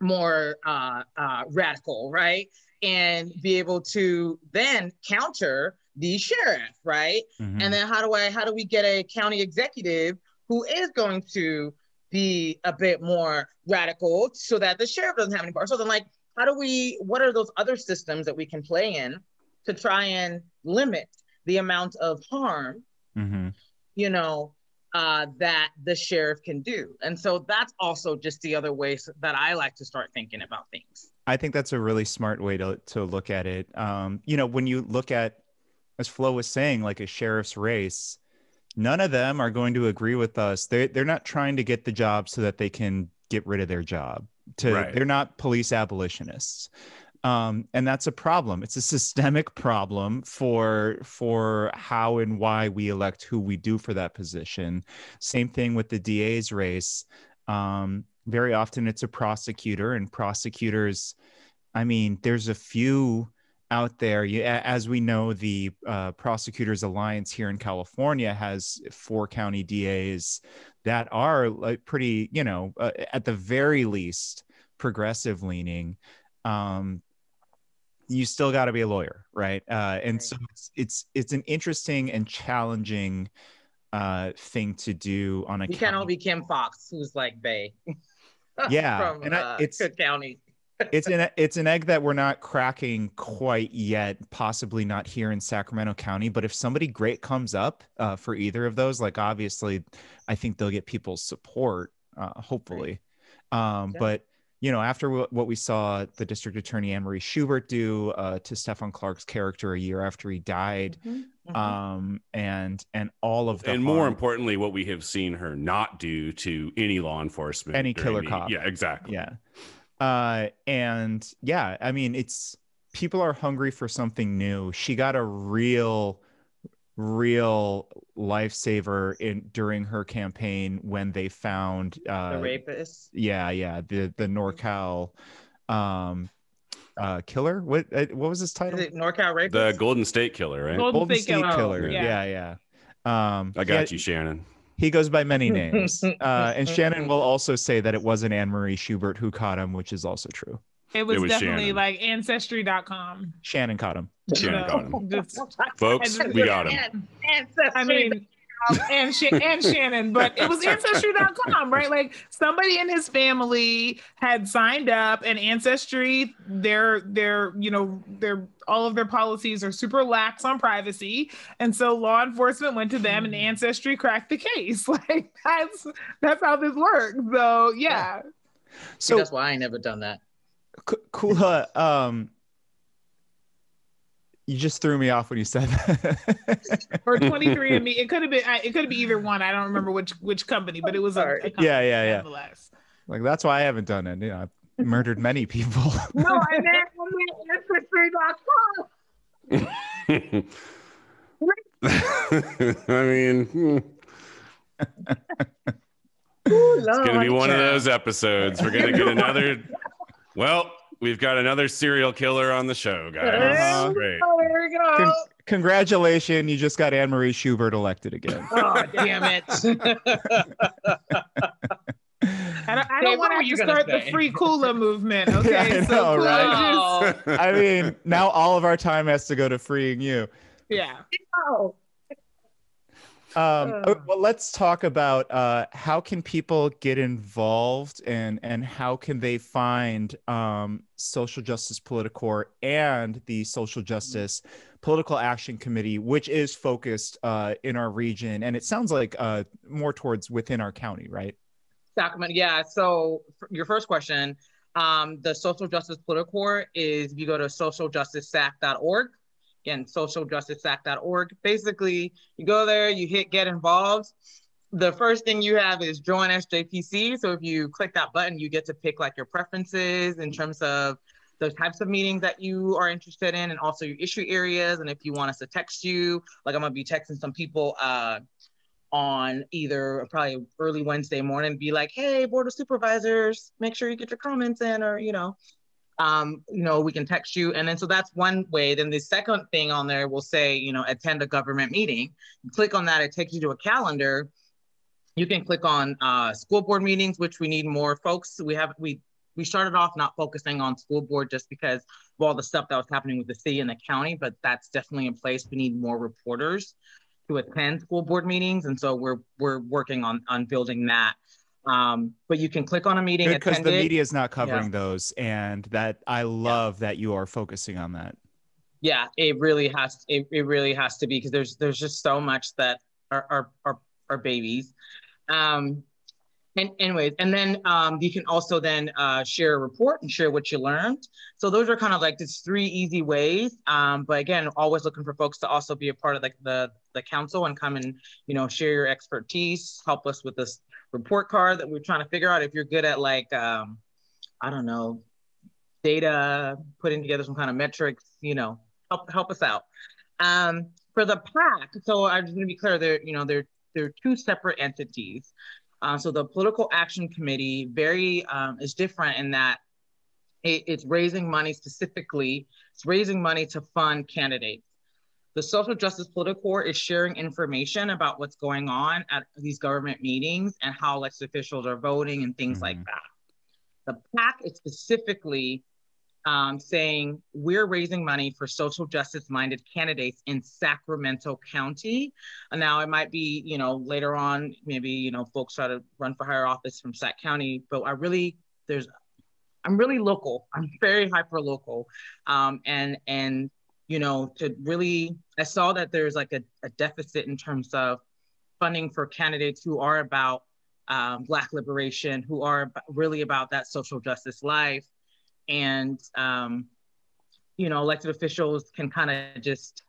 more uh, uh, radical, right? And be able to then counter the sheriff, right? Mhm. And then how do I how do we get a county executive who is going to be a bit more radical so that the sheriff doesn't have any power? So then like how do we what are those other systems that we can play in to try and limit the amount of harm, Mhm. you know, uh, that the sheriff can do? And so that's also just the other ways that I like to start thinking about things. I think that's a really smart way to to look at it. Um, you know, when you look at, as Flo was saying, like a sheriff's race, none of them are going to agree with us. They they're not trying to get the job so that they can get rid of their job. To Right. they're not police abolitionists. Um, and that's a problem. It's a systemic problem for for how and why we elect who we do for that position. Same thing with the DA's race. Um, very often it's a prosecutor, and prosecutors. I mean, there's a few out there. You, as we know, the uh, Prosecutors Alliance here in California has four county DAs that are like pretty, you know, uh, at the very least progressive leaning. Um, you still got to be a lawyer, right? Uh, and so it's, it's it's an interesting and challenging uh, thing to do on a We can't all be Kim Foxx, who's like Bay. Yeah, from and I- uh, it's- Cook County. it's an it's an egg that we're not cracking quite yet possibly not here in sacramento county but if somebody great comes up uh, for either of those like obviously i think they'll get people's support uh, hopefully um, Yeah. but you know after wh- what we saw the district attorney anne marie schubert do uh, to stephon clark's character a year after he died Mhm, mhm. um, and and all of the and more importantly, what we have seen her not do to any law enforcement, Any killer the- cop. Yeah, exactly. yeah uh and yeah i mean it's people are hungry for something new she got a real real lifesaver in during her campaign when they found uh the rapist. yeah yeah the the norcal um uh killer what uh, what was his Is title it NorCal rapist? The Golden State Killer, right? Golden golden State state Killer. killer Yeah. yeah yeah um I got yeah, you, Shannon. he goes by many names uh and shannon will also say that it wasn't anne-marie schubert who caught him which is also true It was, It was definitely Shannon. like ancestry.com. shannon caught him Shannon So, got him. just- Folks, And- we got him. I mean, and Sh- and Shannon, but it was ancestry.com, right? Like somebody in his family had signed up, and ancestry, their their you know their all of their policies are super lax on privacy, and so law enforcement went to them, and hmm. ancestry cracked the case. Like that's that's how this works. So yeah, so that's why I never done that. K- Kula, um, you just threw me off when you said that. or 23 and me, it could have been it could have been either one. I don't remember which which company, but it was a, a company Yeah, yeah, yeah. like that's why I haven't done it. You know, I've murdered many people. No, I meant, I meant ancestry.com. I mean, hmm, it's going to be one of those episodes. We're going to get another. Well, we've got another serial killer on the show, guys. Uh-huh. Great. Oh, there we go. Con- congratulations, you just got Anne Marie Schubert elected again. Oh, damn it. I don't, I don't what want to you to start the free Kula movement. Yeah, Okay, I so know, Kula right? just- Oh. I mean, now all of our time has to go to freeing you. yeah. Oh. Um, uh, well, let's talk about uh, how can people get involved and and how can they find um, Social Justice Politicorps and the Social Justice Political Action Committee, which is focused uh, in our region, and it sounds like uh, more towards within our county, right? Sacramento. Yeah. So your first question, um, the Social Justice Politicorps is if you go to socialjusticesac.org. Again, socialjusticesac.org. Basically, you go there, you hit get involved. The first thing you have is join SJPC. So if you click that button, you get to pick like your preferences in terms of those types of meetings that you are interested in and also your issue areas. And if you want us to text you, like I'm gonna be texting some people uh on either probably early Wednesday morning, be like, hey, board of supervisors, make sure you get your comments in, or you know, um, you know, we can text you. And then so that's one way. Then the second thing on there will say, you know, attend a government meeting. You click on that, it takes you to a calendar. You can click on uh, school board meetings, which we need more folks. We have we we started off not focusing on school board just because of all the stuff that was happening with the city and the county, but that's definitely in place. We need more reporters to attend school board meetings, and so we're we're working on on building that. Um, but you can click on a meeting because the media is not covering Yeah. those, and that I love that you are focusing on that. yeah it really has it, it really has to be because there's there's just so much that are are are, are babies. Um and anyways and then um you can also then uh share a report and share what you learned. So those are kind of like just three easy ways. Um but again always looking for folks to also be a part of like the the council and come and you know share your expertise help us with this report card that we're trying to figure out if you're good at like um i don't know data putting together some kind of metrics you know help help us out. Um, for the PAC, so I'm just going to be clear. They're you know they're they're two separate entities. Uh, so the Political Action Committee very um, is different in that it, it's raising money specifically. It's raising money to fund candidates. The Social Justice Politicorps is sharing information about what's going on at these government meetings and how elected officials are voting and things like Mhm. that. The PAC is specifically um, saying we're raising money for social justice minded candidates in Sacramento County. And now it might be, you know, later on, maybe, you know, folks try to run for higher office from Sac County, but I really, there's, I'm really local. I'm very hyper local. Um, and, and, you know, to really, I saw that there's like a, a deficit in terms of funding for candidates who are about um, Black liberation, who are really about that social justice life. And um, you know elected officials can kind of just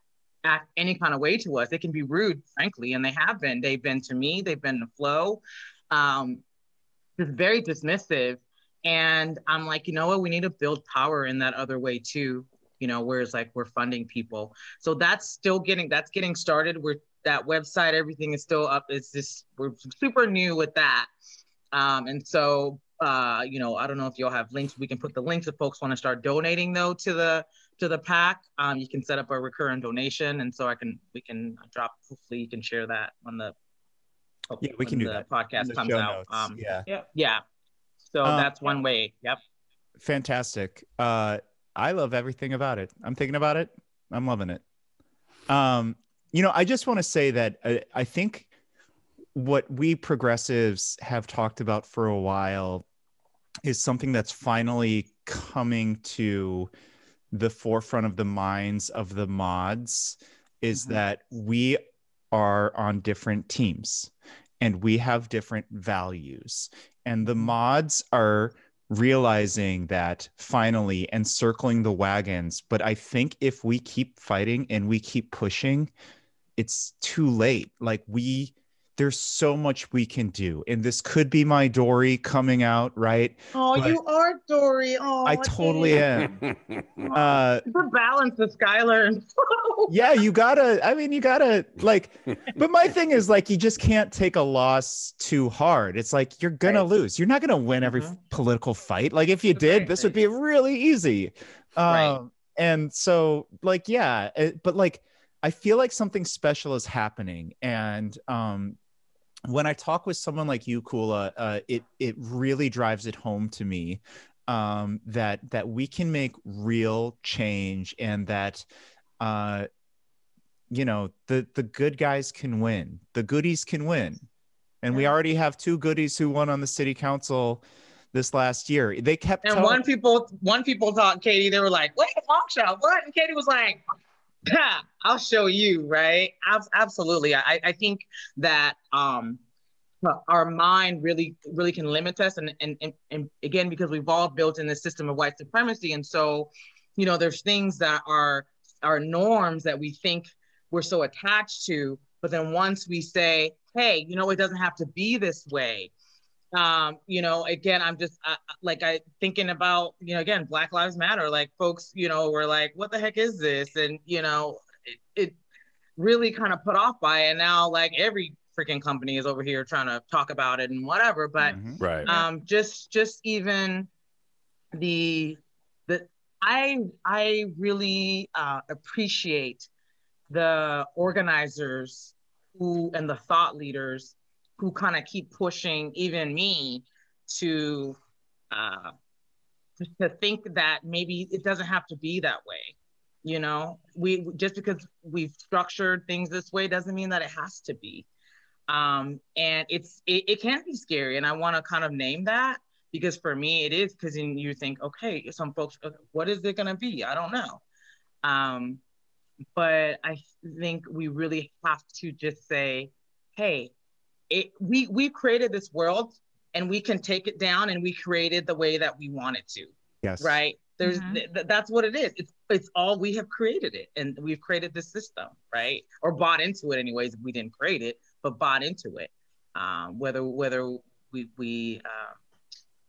act any kind of way to us. They can be rude frankly and they have been. They've been to me. They've been to flo. Um, just very dismissive. And i'm like you know what? We need to build power in that other way too you know whereas like we're funding people so that's still getting that's getting started we're that website everything is still up it's just we're super new with that um, and so uh, you know, I don't know if y'all have links. We can put the links if folks want to start donating though to the to the PAC. Um, you can set up a recurring donation, and so I can we can drop. Hopefully, you can share that on the. Yeah, we can do the that. Podcast the comes out. Um, yeah, yeah. So Um, that's one way. Yep. fantastic. Uh, I love everything about it. I'm thinking about it. I'm loving it. Um, you know, I just want to say that uh, I think what we progressives have talked about for a while is something that's finally coming to the forefront of the minds of the mods is Mhm. that we are on different teams and we have different values and the mods are realizing that finally and circling the wagons but i think if we keep fighting and we keep pushing it's too late. Like we there's so much we can do and this could be my dory coming out right? Oh, but- you are Dory. Oh, i totally am. Uh The balance of Skylar and yeah you gotta i mean you gotta like but my thing is like you just can't take a loss too hard. It's like you're gonna Right. lose. You're not gonna win every Mhm. political fight. Like if you did this would be really easy. Right. um and so like yeah it- but like i feel like something special is happening. And um when i talk with someone like you kula uh it it really drives it home to me um that that we can make real change and that uh you know the the good guys can win. The goodies can win. And we already have two goodies who won on the city council this last year. They kept And telling- one people, one people thought Katie, they were like, "Wait, talk show, what?" And Katie was like, "Ha, "I'll show you." Right? Absolutely. I, I think that um, our mind really, really can limit us, and, and and and again, because we've all built in this system of white supremacy, and so, you know, there's things that are are norms that we think we're so attached to, but then once we say, "Hey, you know, it doesn't have to be this way." Um you know again i'm just uh, like i thinking about you know again black lives matter like folks you know were like what the heck is this and you know it, it really kind of put off by it and now like every freaking company is over here trying to talk about it and whatever but Mhm. right. um just just even the the i i really uh appreciate the organizers who and the thought leaders who kind of keep pushing even me to uh to, to think that maybe it doesn't have to be that way. You know, we just because we've structured things this way doesn't mean that it has to be. Um, and it's it, it can be scary, and I want to kind of name that because for me it is because you think, okay, some folks, uh, what is it gonna be? I don't know. Um, but I think we really have to just say, hey, it, we we created this world and we can take it down and we created the way that we want it to. Yes. Right. There's Mhm. th- that's what it is. It's it's all we have created it and we've created this system, right? Or bought into it anyways. We didn't create it, but bought into it. Um, whether whether we we uh,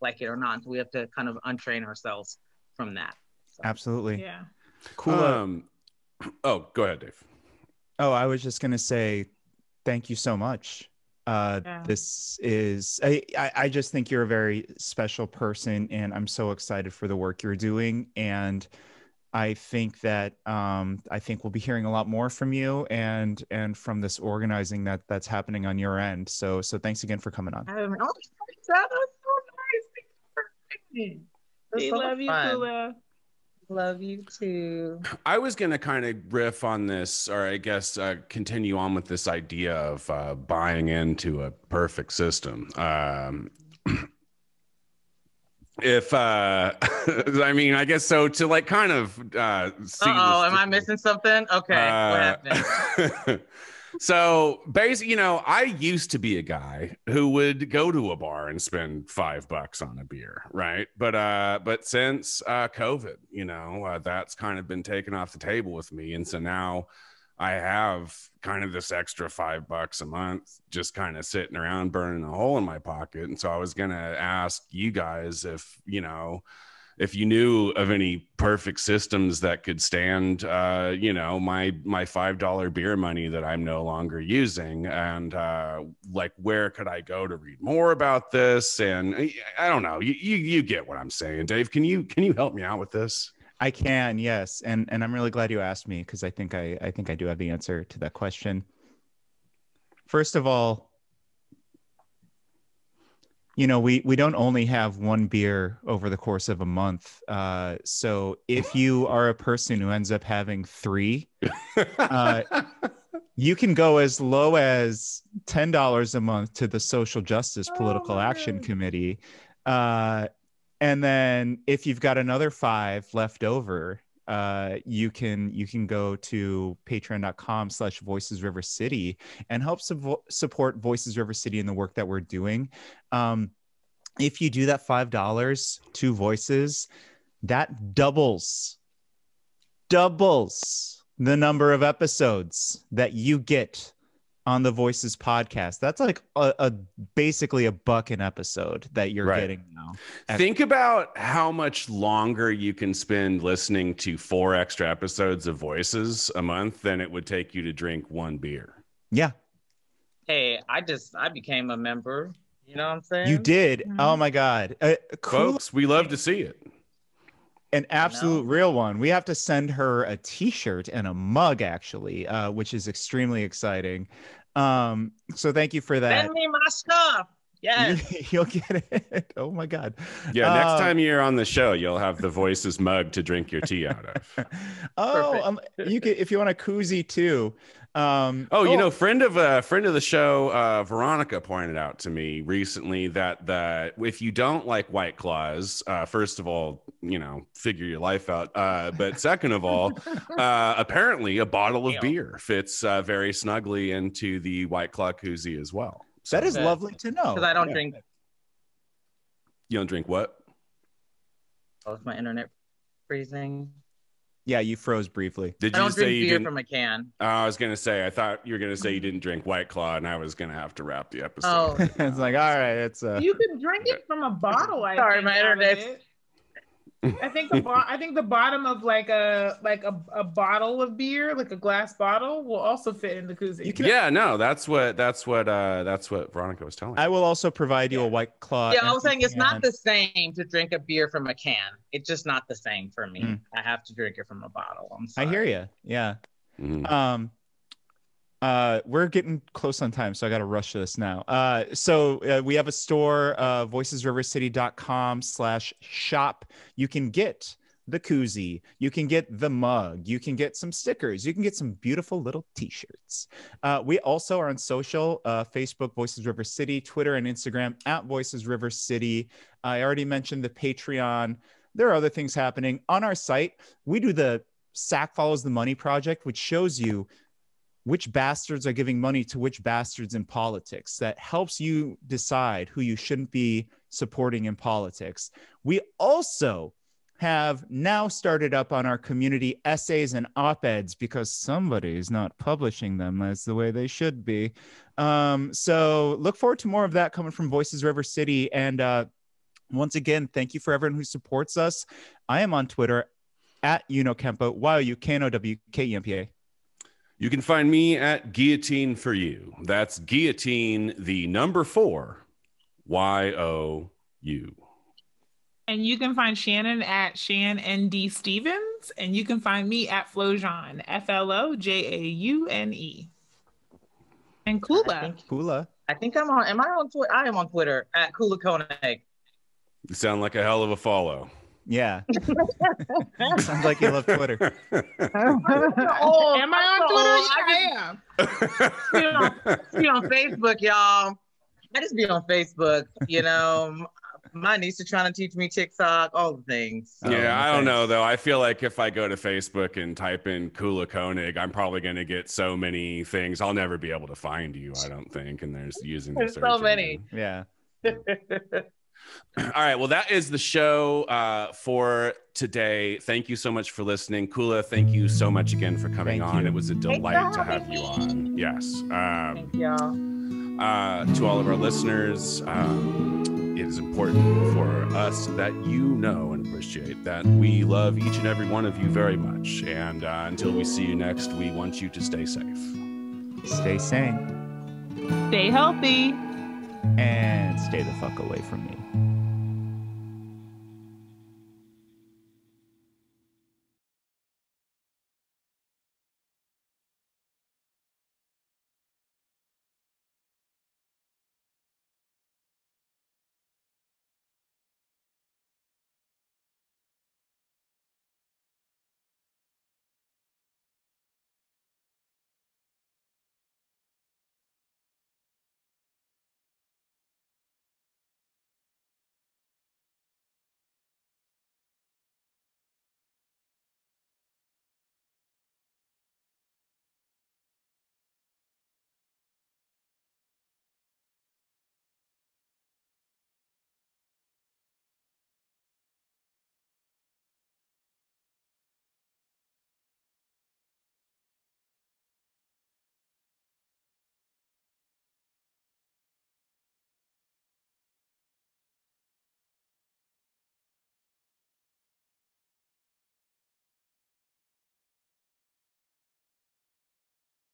like it or not, so we have to kind of untrain ourselves from that. So. Absolutely. Yeah. Cool. Um, oh, go ahead, Dave. Oh, I was just gonna say thank you so much. Uh, Yeah. This is I, I I just think you're a very special person, and I'm so excited for the work you're doing. And I think that um, I think we'll be hearing a lot more from you and and from this organizing that that's happening on your end. So so thanks again for coming on. Um, oh, that was so nice. Thank you for having me. We so love you. Kula. Love you too. I was going to kind of riff on this, or I guess uh, continue on with this idea of uh, buying into a perfect system. Um, if, uh, I mean, I guess so to like kind of uh. Uh oh, am I missing something? Okay, Uh, what happened? so basically, you know, I used to be a guy who would go to a bar and spend five bucks on a beer, right? But uh, but since uh, COVID, you know, uh, that's kind of been taken off the table with me, and so now I have kind of this extra five bucks a month just kind of sitting around burning a hole in my pocket. And so I was gonna ask you guys if you know if you knew of any perfect systems that could stand uh you know my my five dollar beer money that i'm no longer using and uh like where could i go to read more about this? And i, I don't know. You, you you get what i'm saying. Dave can you can you help me out with this? I can, yes, and and I'm really glad you asked me because I think I I think I do have the answer to that question. First of all, you know we we don't only have one beer over the course of a month. Uh, so if you are a person who ends up having three, Uh, you can go as low as ten dollars a month to the Social Justice Political my Action. Committee, uh, and then if you've got another five left over, uh, you can you can go to Patreon.com/slash Voices River City and help suvo- support Voices River City in the work that we're doing. Um, if you do that five dollars, two voices, that doubles doubles the number of episodes that you get on the Voices podcast. That's like a, a basically a buck an episode that you're Right. getting now. think about how much longer you can spend listening to four extra episodes of voices a month than it would take you to drink one beer Yeah, hey, I just I became a member. You know what I'm saying? you did. Mhm. Oh my god, uh, cool. folks we love to see it an absolute real one. We have to send her a T-shirt and a mug, actually, uh, which is extremely exciting. Um, so thank you for that. Send me my stuff. Yeah, You, will get it. Oh my god. yeah next Uh, time you're on the show you'll have the voices mug to drink your tea out of oh, um, you could if you want a koozie too. Um, Oh, you know, friend of a friend of the show, uh, Veronica pointed out to me recently that that if you don't like White Claws, uh, first of all, you know, figure your life out. Uh, but second of all, uh, apparently a bottle of Damn. beer fits uh, very snugly into the White Claw koozie as well. So that is Okay. lovely to know. Because I don't Yeah. drink. you don't drink what? Oh, is my internet freezing? Yeah, you froze briefly. Did I you don't say drink you beer didn't? from a can. Uh, I was gonna say I thought you were gonna say you didn't drink White Claw, and I was gonna have to wrap the episode. Oh, it's like, all right, it's uh, You can drink it from a bottle. I Sorry, think, my out of internet's- it. I think the bo- I think the bottom of like a like a, a bottle of beer, like a glass bottle, will also fit in the koozie. You can- yeah, no, that's what that's what uh, that's what Veronica was telling. me. I will also provide you a white claw. yeah, I was saying empty it's not the same to drink a beer from a can. It's just not the same for me. Mm. I have to drink it from a bottle. I'm sorry. I hear you. Yeah. Mhm. Um. Uh, we're getting close on time, so I got to rush this now. Uh, so uh, we have a store, uh, voicesrivercity.com slash shop. You can get the koozie, you can get the mug, you can get some stickers, you can get some beautiful little t-shirts. Uh, we also are on social, uh, Facebook, Voices River City, Twitter and Instagram at Voices River City. I already mentioned the Patreon. There are other things happening on our site. We do the Sac follows the money project, which shows you which bastards are giving money to which bastards in politics that helps you decide who you shouldn't be supporting in politics. We also have now started up on our community essays and op-eds because somebody is not publishing them as the way they should be. Um, so look forward to more of that coming from Voices River City. And uh, once again, thank you for everyone who supports us. I am on Twitter at You Know Kempa, Y-O-U-K-N-O-W-K-E-M-P-A. You can find me at Guillotine for You. That's Guillotine, the number four, Y O U. And you can find Shannon at Shan ND Stevens, and you can find me at Flojaune, F L O J A U N E. And I Kula. think, Kula. I think I'm on. Am I on Twitter? I am on Twitter at Kula Koenig. You sound like a hell of a follow. Yeah. Sounds like you love Twitter. Oh, Am I on Twitter? Yeah, I am. You know, be on Facebook, y'all. I just be on Facebook. You know, my niece is trying to teach me TikTok, all the things. Oh, yeah, I don't know though. I feel like if I go to Facebook and type in Kula Koenig, I'm probably going to get so many things. I'll never be able to find you. I don't think. And there's using the There's so engine. many. Yeah. All right. Well, that is the show uh, for today. Thank you so much for listening. Kula, thank you so much again for coming Thank on. you. It was a delight to have having you on. Yes. Um, Thank y'all. uh, to all of our listeners, um, it is important for us that you know and appreciate that we love each and every one of you very much. And uh, until we see you next, we want you to stay safe. Stay sane Stay healthy. And stay the fuck away from me.